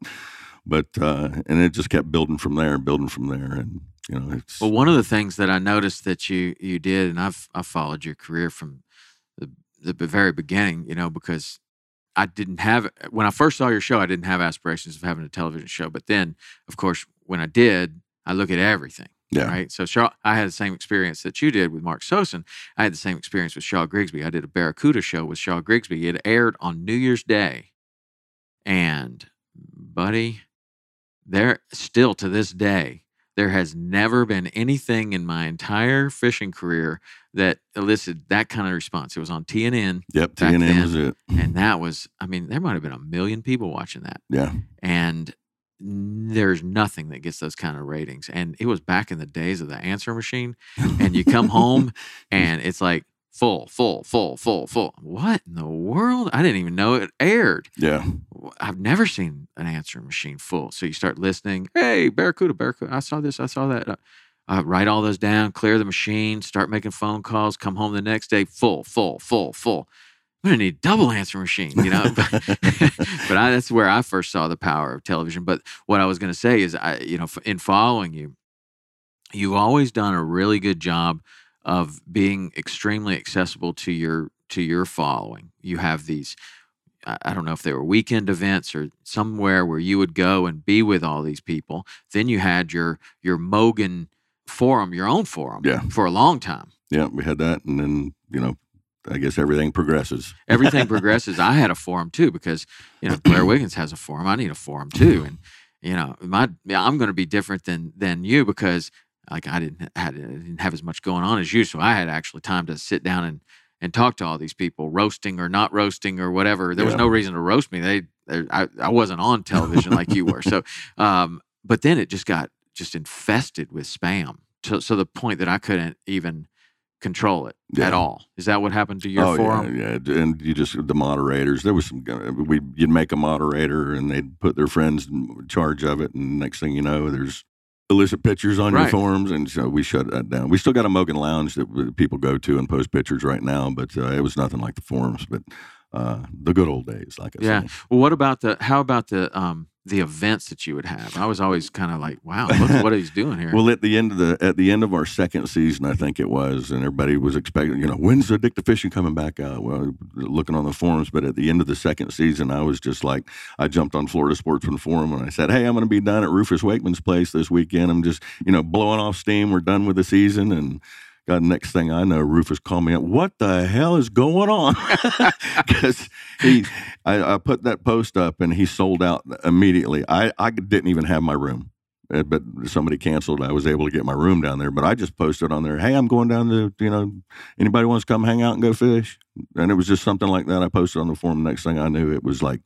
Speaker 1: But uh, and it just kept building from there, building from there, and you know, it's
Speaker 2: Well, one of the things that I noticed that you you did, and I've I followed your career from the the very beginning, you know, because I didn't have when I first saw your show, I didn't have aspirations of having a television show. But then, of course, when I did, I look at everything.
Speaker 1: yeah,
Speaker 2: Right. So Shaw, I had the same experience that you did with Mark Sosin. I had the same experience with Shaw Grigsby. I did a Barracuda show with Shaw Grigsby. It aired on New Year's Day. And buddy, there still to this day, there has never been anything in my entire fishing career that elicited that kind of response. It was on TNN,
Speaker 1: yep. TNN
Speaker 2: then.
Speaker 1: was it.
Speaker 2: and [LAUGHS] that was, I mean, there might have been a million people watching that
Speaker 1: Yeah,
Speaker 2: and there's nothing that gets those kind of ratings. And it was back in the days of the answer machine, and you come home [LAUGHS] and it's like full, full, full, full, full. What in the world? I didn't even know it aired.
Speaker 1: yeah,
Speaker 2: I've never seen an answering machine full. So you start listening. Hey, Barracuda, Barracuda. I saw this. I saw that. Uh, uh, write all those down. Clear the machine. Start making phone calls. Come home the next day. Full, full, full, full. I'm gonna need a double answer machine, you know. [LAUGHS] but [LAUGHS] but I, that's where I first saw the power of television. But what I was gonna say is, I you know, in following you, you've always done a really good job of being extremely accessible to your to your following. You have these I don't know if they were weekend events or somewhere where you would go and be with all these people. Then you had your your Mogan forum, your own forum,
Speaker 1: Yeah.
Speaker 2: for a long time.
Speaker 1: yeah. We had that, and then you know, I guess everything progresses. [LAUGHS]
Speaker 2: Everything progresses. I had a forum too because you know Blair Wiggins has a forum. I need a forum too, and you know my I'm going to be different than than you because like I didn't had I didn't have as much going on as you, so I had actually time to sit down and and talk to all these people, roasting or not roasting or whatever. There was
Speaker 1: Yeah.
Speaker 2: no reason to roast me. They, they I, I wasn't on television like you were. So, [LAUGHS] um, but then it just got just infested with spam to so the point that I couldn't even control it
Speaker 1: Yeah.
Speaker 2: at all. Is that what happened to your
Speaker 1: oh
Speaker 2: forum?
Speaker 1: yeah, yeah, and you just the moderators. There was some. We you'd make a moderator, and they'd put their friends in charge of it, and next thing you know, there's illicit pictures on your
Speaker 2: Right.
Speaker 1: forums, and so we shut that down. We still got a Mogan Lounge that people go to and post pictures right now, but uh, it was nothing like the forums. But uh, the good old days, like I
Speaker 2: Yeah.
Speaker 1: say.
Speaker 2: Well, what about the? How about the um the events that you would have? I was always [LAUGHS] kind of like, wow, look what he's doing here.
Speaker 1: Well, at the end of the at the end of our second season, I think it was, and everybody was expecting, you know, when's the Addictive Fishing coming back out? Well, looking on the forums, but at the end of the second season, I was just like, I jumped on Florida Sportsman Forum and I said, hey, I'm going to be down at Rufus Wakeman's place this weekend. I'm just, you know, blowing off steam. We're done with the season, and God, next thing I know, Rufus called me up. What the hell is going on? [LAUGHS] Because he, I, I put that post up and he sold out immediately. I, I didn't even have my room, Uh, but somebody canceled. I was able to get my room down there, but I just posted on there, "Hey, I'm going down to you know, anybody wants to come hang out and go fish?" And it was just something like that. I posted on the forum. Next thing I knew, it was like,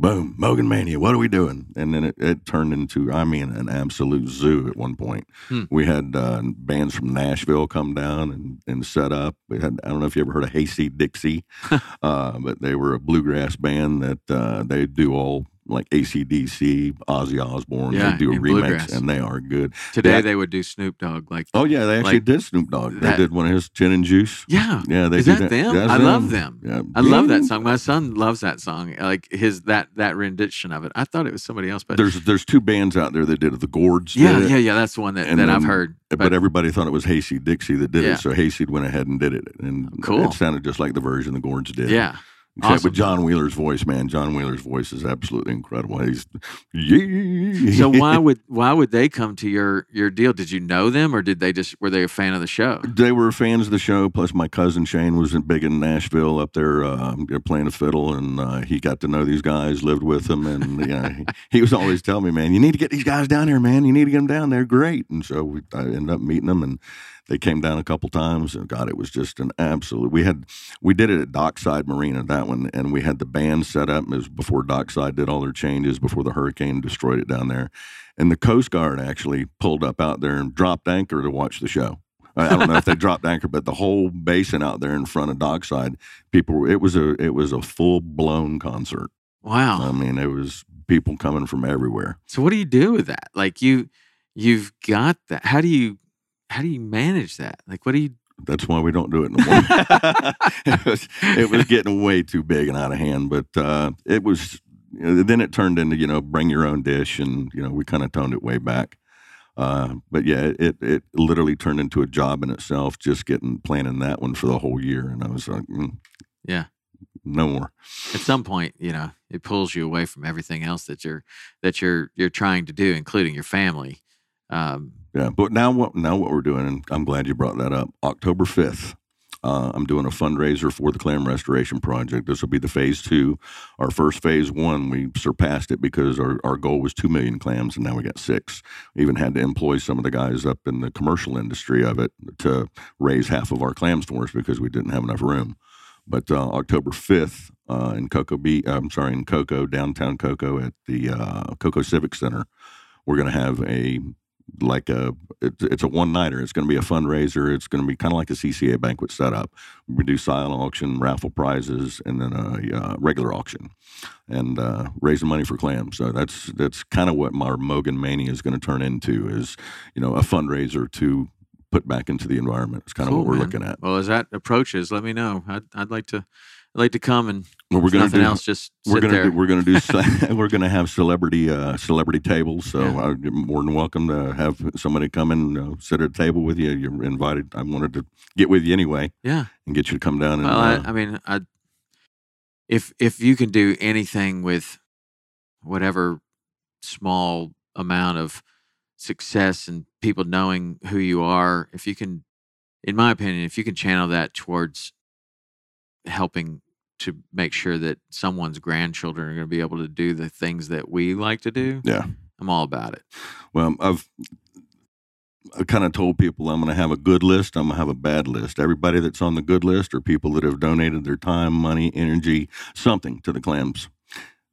Speaker 1: boom, Mogan Mania. What are we doing? And then it, it turned into, I mean, an absolute zoo at one point.
Speaker 2: Hmm.
Speaker 1: We had uh, bands from Nashville come down and, and set up. We had, I don't know if you ever heard of Hayseed Dixie, [LAUGHS] uh, but they were a bluegrass band that uh, they do all like ACDC, Ozzy Osbourne.
Speaker 2: Yeah,
Speaker 1: they do a
Speaker 2: in
Speaker 1: remix
Speaker 2: bluegrass.
Speaker 1: and they are good.
Speaker 2: Today
Speaker 1: Yeah.
Speaker 2: they would do Snoop Dogg. Like,
Speaker 1: Oh, yeah, they actually
Speaker 2: Like,
Speaker 1: did Snoop Dogg.
Speaker 2: that-
Speaker 1: they did one of his gin and juice.
Speaker 2: yeah,
Speaker 1: Yeah, they
Speaker 2: is
Speaker 1: do
Speaker 2: that them? I love them.
Speaker 1: Yeah.
Speaker 2: I love that song. My son loves that song. Like his that that rendition of it. I thought it was somebody else, but
Speaker 1: There's there's two bands out there that did it. The Gourds
Speaker 2: yeah,
Speaker 1: did it,
Speaker 2: yeah, yeah. That's the one that,
Speaker 1: And
Speaker 2: that I've
Speaker 1: then-
Speaker 2: heard.
Speaker 1: but, everybody thought it was Hayseed Dixie that did
Speaker 2: Yeah.
Speaker 1: it. So Hayseed went ahead and did it, and
Speaker 2: Cool.
Speaker 1: it sounded just like the version the Gourds did.
Speaker 2: yeah,
Speaker 1: except
Speaker 2: awesome.
Speaker 1: with John Wheeler's voice, man. John Wheeler's voice is absolutely incredible. He's yeah. [LAUGHS]
Speaker 2: So why would why would they come to your your deal? Did you know them, or did they just were they a fan of the show?
Speaker 1: They were fans of the show. Plus, my cousin Shane was in- big in Nashville up there. Uh, they're playing a fiddle, and uh, he got to know these guys, lived with them, and [LAUGHS] you know, he, he was always telling me, "Man, you need to get these guys down here, man. You need to get them down there. Great." And so we, I ended up meeting them, and they came down a couple times, and God, it was just an absolute. We had we did it at Dockside Marina that one, and we had the band set up. It was before Dockside did all their changes before the hurricane destroyed it down there, and the Coast Guard actually pulled up out there and dropped anchor to watch the show. I don't know if they [LAUGHS] dropped anchor, but the whole basin out there in front of Dockside, people. were- It was a it was a full blown concert.
Speaker 2: Wow.
Speaker 1: I mean, it was people coming from everywhere.
Speaker 2: So what do you do with that? Like you you've got that. How do you how do you manage that? Like what do you
Speaker 1: That's why we don't do it no more. it, was, [LAUGHS] [LAUGHS] it was getting way too big and out of hand, but uh, it was. Then it turned into you know bring your own dish, and you know we kind of toned it way back. Uh, but yeah, it it literally turned into a job in itself, just getting planning that one for the whole year, and I was like, mm,
Speaker 2: Yeah.
Speaker 1: no more.
Speaker 2: at some point, you know, it pulls you away from everything else that you're that you're you're trying to do, including your family. Um,
Speaker 1: Yeah, but now what? Now what we're doing, and I'm glad you brought that up. October fifth, uh, I'm doing a fundraiser for the clam restoration project. This will be the phase two. Our first phase one, we surpassed it because our, our goal was two million clams, and now we got six. We even had to employ some of the guys up in the commercial industry of it to raise half of our clam stores because we didn't have enough room. But uh, October fifth uh, in Cocoa Beach, I'm sorry, in Cocoa, downtown Cocoa at the uh, Cocoa Civic Center, we're going to have a like a it's, it's a one nighter. It's going to be a fundraiser. It's going to be kind of like a CCA banquet setup. We do silent auction, raffle prizes, and then a uh, regular auction, and uh, raising money for clams. So that's that's kind of what my Mogan Mania is going to turn into is you know a fundraiser to put back into the environment. It's kind of
Speaker 2: Cool,
Speaker 1: what we're
Speaker 2: man.
Speaker 1: looking at.
Speaker 2: well, as that approaches, let me know. I'd, I'd like to I'd like to come and
Speaker 1: Well, we're going to
Speaker 2: nothing
Speaker 1: do
Speaker 2: else. Just
Speaker 1: we're gonna
Speaker 2: there.
Speaker 1: do, we're gonna do [LAUGHS] [LAUGHS] we're gonna have celebrity uh, celebrity tables. So
Speaker 2: Yeah.
Speaker 1: uh, you're more than welcome to have somebody come and uh, sit at a table with you. You're invited. I wanted to get with you anyway
Speaker 2: yeah.
Speaker 1: and get you to come down and
Speaker 2: Well,
Speaker 1: uh,
Speaker 2: I, I mean, I if if you can do anything with whatever small amount of success and people knowing who you are, if you can, in my opinion, if you can channel that towards helping to make sure that someone's grandchildren are going to be able to do the things that we like to mm, do,
Speaker 1: yeah.
Speaker 2: I'm all about it.
Speaker 1: Well, I've I kind of told people I'm going to have a good list. I'm going to have a bad list. Everybody that's on the good list are people that have donated their time, money, energy, something to the clams.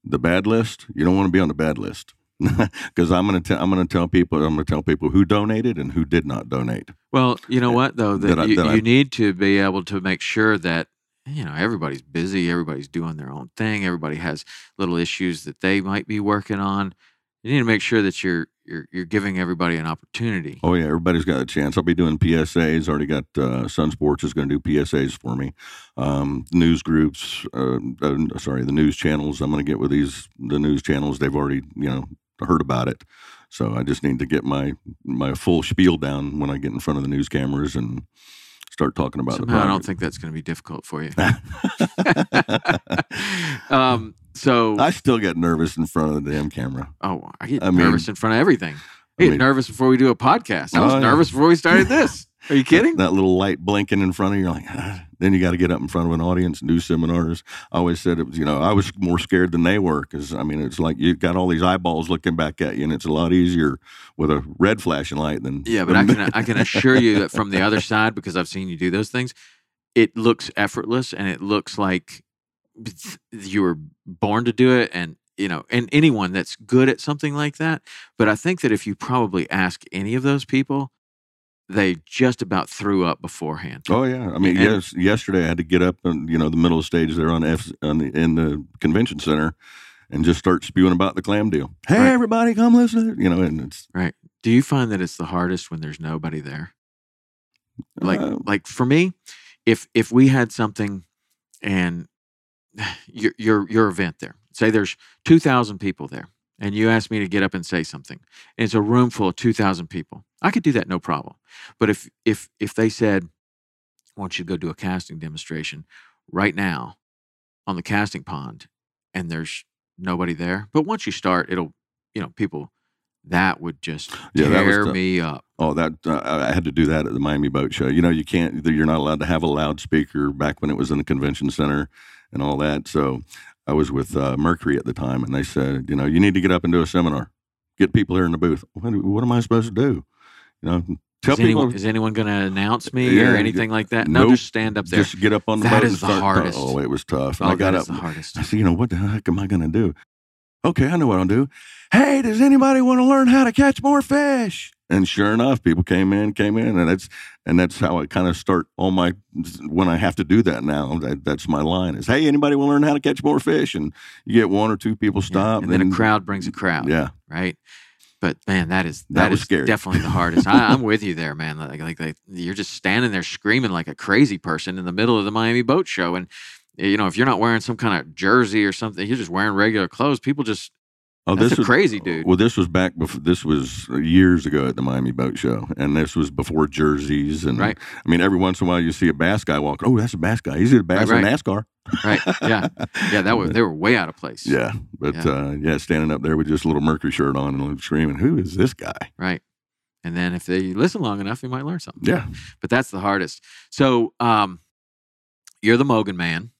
Speaker 1: The bad list, you don't want to be on the bad list [LAUGHS] because I'm going to tell I'm going to tell people I'm going to tell people who donated and who did not donate.
Speaker 2: Well, you know eh, what though, that,
Speaker 1: That I-
Speaker 2: you,
Speaker 1: I-
Speaker 2: you need to be able to make sure that you know everybody's busy, everybody's doing their own thing, everybody has little issues that they might be working on. You need to make sure that you're you're you're giving everybody an opportunity.
Speaker 1: Oh yeah, everybody's got a chance. I'll be doing PSAs. Already got uh, Sun Sports is going to do PSAs for me. Um, news groups, uh, uh, sorry, the news channels. I'm going to get with these the news channels. They've already you know heard about it, so I just need to get my my full spiel down when I get in front of the news cameras and start talking about
Speaker 2: Somehow, I don't think that's going to be difficult for you. [LAUGHS] um, so,
Speaker 1: I still get nervous in front of the damn camera.
Speaker 2: oh, I get
Speaker 1: I mean-
Speaker 2: nervous in front of everything. I
Speaker 1: I
Speaker 2: get
Speaker 1: mean-
Speaker 2: nervous before we do a podcast. I was
Speaker 1: Oh,
Speaker 2: nervous before we started this. Are you kidding?
Speaker 1: That little light blinking in front of you, you're like, ah. Then you got to get up in front of an audience and do seminars. I always said it was, you know, I was more scared than they were because, I mean, it's like you got all these eyeballs looking back at you, and it's a lot easier with a red flashing light than.
Speaker 2: Yeah, but I can I can assure you that from the other side, because I've seen you do those things, it looks effortless and it looks like you were born to do it. And you know, and anyone that's good at something like that. But I think that if you probably ask any of those people, they just about threw up beforehand.
Speaker 1: Oh yeah, I mean,
Speaker 2: And-
Speaker 1: yes. Yesterday, I had to get up and you know the middle of the stage there on F on the, in the convention center, and just start spewing about the clam deal. Hey,
Speaker 2: Right.
Speaker 1: everybody, come listen! to You know, and it's right.
Speaker 2: Do you find that it's the hardest when there's nobody there? like
Speaker 1: uh,
Speaker 2: like for me if if we had something and [SIGHS] your your your event there say there's 2000 people there and you asked me to get up and say something and it's a room full of 2000 people i could do that no problem but if if if they said i want you to go do a casting demonstration right now on the casting pond and there's nobody there but once you start it'll you know people that would just
Speaker 1: Yeah,
Speaker 2: tear
Speaker 1: tough.
Speaker 2: me up
Speaker 1: Oh, that uh, I had to do that at the Miami Boat Show. You know, you can't. You're not allowed to have a loudspeaker back when it was in the convention center and all that. So I was with uh, Mercury at the time, and they said, you know, you need to get up and do a seminar, get people here in the booth. What, what am I supposed to do? You know, Tell
Speaker 2: is,
Speaker 1: people
Speaker 2: anyone, is anyone going to announce me
Speaker 1: Yeah,
Speaker 2: or anything like that? No,
Speaker 1: nope.
Speaker 2: just stand up there.
Speaker 1: just get up on the
Speaker 2: That
Speaker 1: boat
Speaker 2: is
Speaker 1: and
Speaker 2: the hardest.
Speaker 1: Oh, it was tough. And
Speaker 2: oh,
Speaker 1: I got up.
Speaker 2: the hardest.
Speaker 1: I said, you know, what the heck am I going to do? Okay, I know what I'll do. Hey, does anybody want to learn how to catch more fish? And sure enough, people came in, came in, and that's and that's how I kind of start all my when I have to do that now. That, that's my line is, hey, anybody want to learn how to catch more fish? And you get one or two people
Speaker 2: Yeah,
Speaker 1: stop,
Speaker 2: and then a crowd brings a crowd.
Speaker 1: Yeah,
Speaker 2: right? But man, that is
Speaker 1: That
Speaker 2: that is
Speaker 1: scary.
Speaker 2: definitely the hardest. I, I'm with you there, man. Like, like, like you're just standing there screaming like a crazy person in the middle of the Miami Boat Show, and eh, you know if you're not wearing some kind of jersey or something, you're just wearing regular clothes. People just
Speaker 1: Oh,
Speaker 2: That's
Speaker 1: this is
Speaker 2: crazy dude.
Speaker 1: Well, this was back before. This was years ago at the Miami Boat Show, and this was before jerseys. And
Speaker 2: Right.
Speaker 1: I mean, every once in a while you see a bass guy walk. Oh, that's a bass guy. He's a bass
Speaker 2: Right, right.
Speaker 1: NASCAR.
Speaker 2: right, yeah, yeah. That was they were way out of place. [LAUGHS]
Speaker 1: Yeah, but
Speaker 2: Yeah.
Speaker 1: Uh, yeah, standing up there with just a little Mercury shirt on and screaming, "Who is this guy?"
Speaker 2: right. And then if they listen long enough, you might learn something.
Speaker 1: Yeah,
Speaker 2: but that's the hardest. So, um, you're the Mogan man.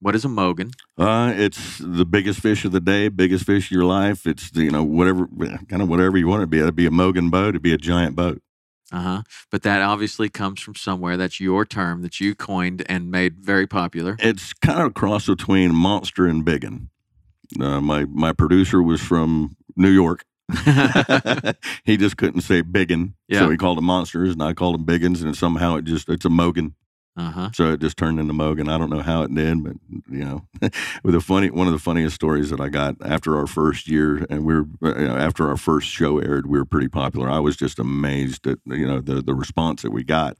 Speaker 2: What is a Mogan?
Speaker 1: uh, it's the biggest fish of the day, biggest fish of your life. It's the, you know whatever kind of whatever you want it to be. It'd be a Mogan boat. It'd be a giant boat.
Speaker 2: Uh huh. But that obviously comes from somewhere. That's your term that you coined and made very popular.
Speaker 1: It's kind of a cross between monster and biggin. Uh, my my producer was from New York. [LAUGHS] [LAUGHS] he just couldn't say biggin,
Speaker 2: Yeah.
Speaker 1: so he called them monsters, and I called them biggins, and somehow it just it's a Mogan,
Speaker 2: Uh huh.
Speaker 1: so it just turned into Mogan. I don't know how it did, but you know, [LAUGHS] with a funny one of the funniest stories that I got after our first year, and we were uh, you know, after our first show aired, we were pretty popular. I was just amazed at you know the the response that we got.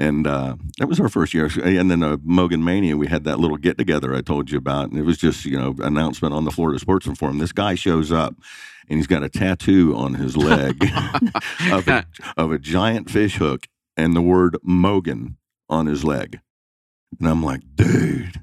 Speaker 1: And uh, that was our first year. And then uh, Mogan Mania, we had that little get together I told you about. And it was just, you know, announcement on the Florida Sportsman Forum. This guy shows up and he's got a tattoo on his leg [LAUGHS] [LAUGHS] of, a, of a giant fish hook and the word Mogan on his leg. And I'm like, dude,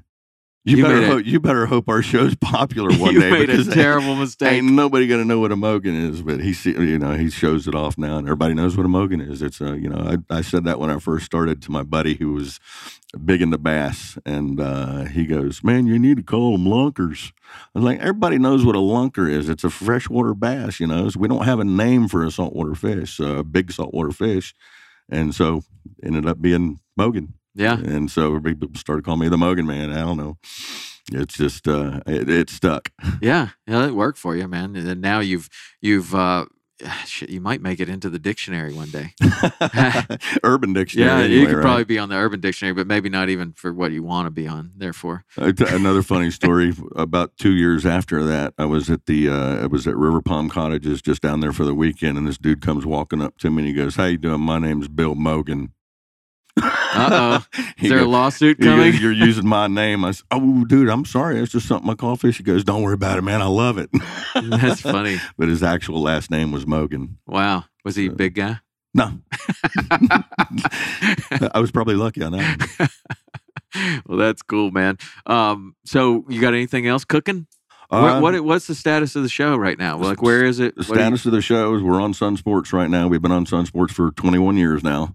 Speaker 1: you,
Speaker 2: You
Speaker 1: better hope, you better hope our show's popular [LAUGHS] one
Speaker 2: you
Speaker 1: day
Speaker 2: made a terrible mistake.
Speaker 1: ain't nobody gonna know what a Mogan is. But he, see, you know, he shows it off now, and everybody knows what a Mogan is. It's a, you know, I, I said that when I first started to my buddy who was big into bass, and uh, he goes, "Man, you need to call them lunkers." I was like, everybody knows what a lunker is. It's a freshwater bass, you know. So we don't have a name for a saltwater fish, a big saltwater fish, and so ended up being Mogan.
Speaker 2: yeah.
Speaker 1: And so people started calling me the Mogan Man. I don't know. It's just uh, it, it stuck.
Speaker 2: Yeah. Yeah. It worked for you, man. And now you've, you've, uh, [SIGHS] shit, you might make it into the dictionary one day. [LAUGHS]
Speaker 1: Urban Dictionary.
Speaker 2: Yeah.
Speaker 1: anyway,
Speaker 2: you could
Speaker 1: right?
Speaker 2: probably be on the Urban Dictionary, but maybe not even for what you want to be on. Therefore,
Speaker 1: Another funny [LAUGHS] story. About two years after that, I was at the uh, I was at River Palm Cottages just down there for the weekend, and this dude comes walking up to me and he goes, "How you doing? My name's Bill Mogan."
Speaker 2: Uh-oh. [LAUGHS] Is there a lawsuit
Speaker 1: he goes,
Speaker 2: coming?
Speaker 1: You're using my name. I said, "Oh, dude, I'm sorry. It's just something I call fish." He goes, "Don't worry about it, man. I love it." [LAUGHS]
Speaker 2: That's funny. [LAUGHS]
Speaker 1: but his actual last name was Mogan.
Speaker 2: Wow. Was he a
Speaker 1: Uh,
Speaker 2: big guy?
Speaker 1: No, I was probably lucky on that.
Speaker 2: well, that's cool, man. Um, so you got anything else cooking?
Speaker 1: Uh,
Speaker 2: what, what what's the status of the show right now? Like, where is it?
Speaker 1: The
Speaker 2: do you-
Speaker 1: status of the show is we're on Sun Sports right now. We've been on Sun Sports for 21 years now.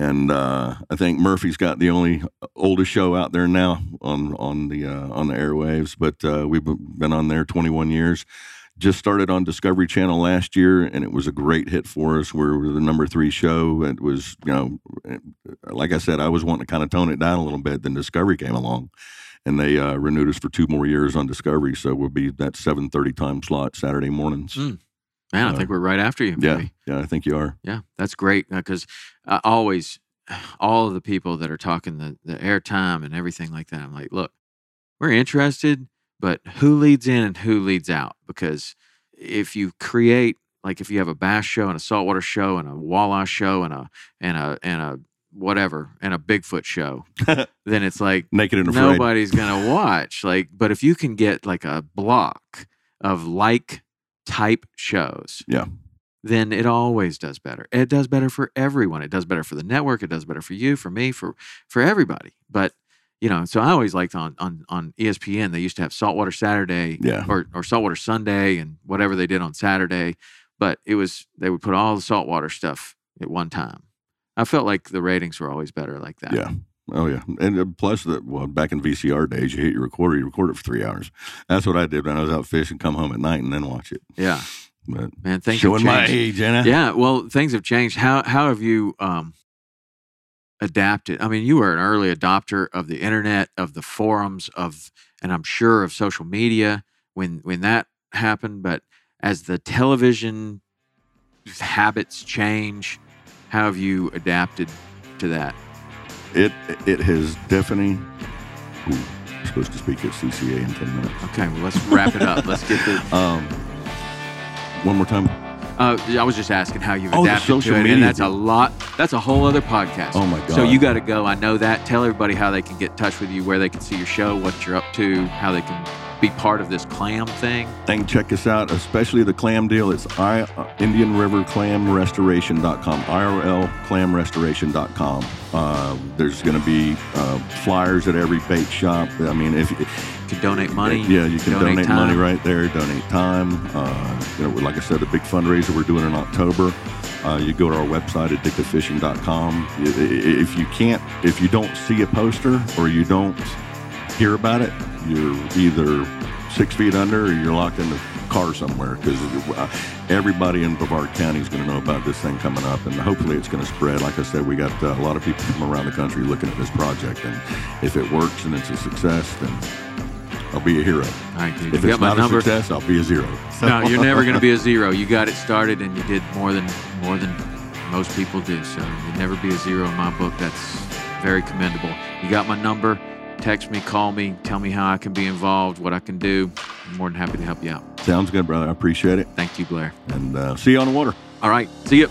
Speaker 1: And uh, I think Murphy's got the only oldest show out there now on on the uh, on the airwaves. But uh, we've been on there 21 years. Just started on Discovery Channel last year, and it was a great hit for us. We're the number three show. It was, you know, like I said, I was wanting to kind of tone it down a little bit. Then Discovery came along, and they uh, renewed us for two more years on Discovery. So we'll be that 7:30 time slot Saturday mornings.
Speaker 2: Mm. Man, I
Speaker 1: Uh,
Speaker 2: think we're right after you.
Speaker 1: Yeah,
Speaker 2: maybe.
Speaker 1: yeah, I think you are.
Speaker 2: Yeah, that's great because I always, [SIGHS] all of the people that are talking the, the airtime and everything like that, I'm like, look, we're interested, but who leads in and who leads out? Because if you create, like, if you have a bass show and a saltwater show and a walleye show and a and a and a whatever and a Bigfoot show, [LAUGHS] then it's like
Speaker 1: Naked and afraid.
Speaker 2: nobody's gonna watch. Like, but if you can get like a block of like type shows,
Speaker 1: Yeah.
Speaker 2: Then it always does better. It does better for everyone. It does better for the network. It does better for you, for me, for for everybody. But you know, so I always liked on on on ESPN. They used to have Saltwater Saturday
Speaker 1: Yeah.
Speaker 2: or or Saltwater Sunday and whatever they did on Saturday. But it was they would put all the saltwater stuff at one time. I felt like the ratings were always better like that.
Speaker 1: Yeah. Oh yeah, and uh, plus the well, back in VCR days, you hit your recorder, you record it for three hours. That's what I did when I was out fishing. Come home at night and then watch it.
Speaker 2: Yeah.
Speaker 1: But
Speaker 2: Man, things
Speaker 1: showing my age, I?
Speaker 2: Yeah, well, things have changed. How how have you um, adapted? I mean, you were an early adopter of the internet, of the forums, of and I'm sure of social media when when that happened. But as the television habits change, how have you adapted to that?
Speaker 1: It it has definitely. Ooh, I'm supposed to speak at CCA in ten minutes.
Speaker 2: Okay, well, let's wrap it up. Let's get the. [LAUGHS]
Speaker 1: Um, one more time.
Speaker 2: Uh, I was just asking how you've
Speaker 1: Oh,
Speaker 2: adapted
Speaker 1: social
Speaker 2: to it,
Speaker 1: media
Speaker 2: and that's a lot. That's a whole other podcast.
Speaker 1: Oh my god!
Speaker 2: So you got to go. I know that. Tell everybody how they can get in touch with you, where they can see your show, what you're up to, how they can be part of this clam thing.
Speaker 1: Can check us out, especially the clam deal. It's I, uh, Indian River Clam Restoration.com, IRL clamrestoration.com. Uh, there's going to be uh, flyers at every bait shop. I mean, if
Speaker 2: You can donate money.
Speaker 1: yeah, you can donate,
Speaker 2: time.
Speaker 1: money right there, donate time. Uh, you know, like I said, the big fundraiser we're doing in October. Uh, you go to our website, addictivefishing.com. If you can't, if you don't see a poster or you don't hear about it, you're either six feet under or you're locked in the car somewhere because everybody in Brevard County is going to know about this thing coming up, and hopefully it's going to spread. Like I said, we got uh, a lot of people from around the country looking at this project, and if it works and it's a success, then I'll be a hero.
Speaker 2: All right, dude.
Speaker 1: If
Speaker 2: you
Speaker 1: it's
Speaker 2: got my
Speaker 1: not
Speaker 2: number.
Speaker 1: a success, I'll be a zero.
Speaker 2: No, you're never going to be a zero. You got it started, and you did more than more than most people do. So you'd never be a zero in my book. That's very commendable. You got my number. Text me, call me, tell me how I can be involved, what I can do. I'm more than happy to help you out.
Speaker 1: Sounds good, brother. I appreciate it,
Speaker 2: Thank you, Blair.
Speaker 1: and uh, see you on the water.
Speaker 2: All right, see you.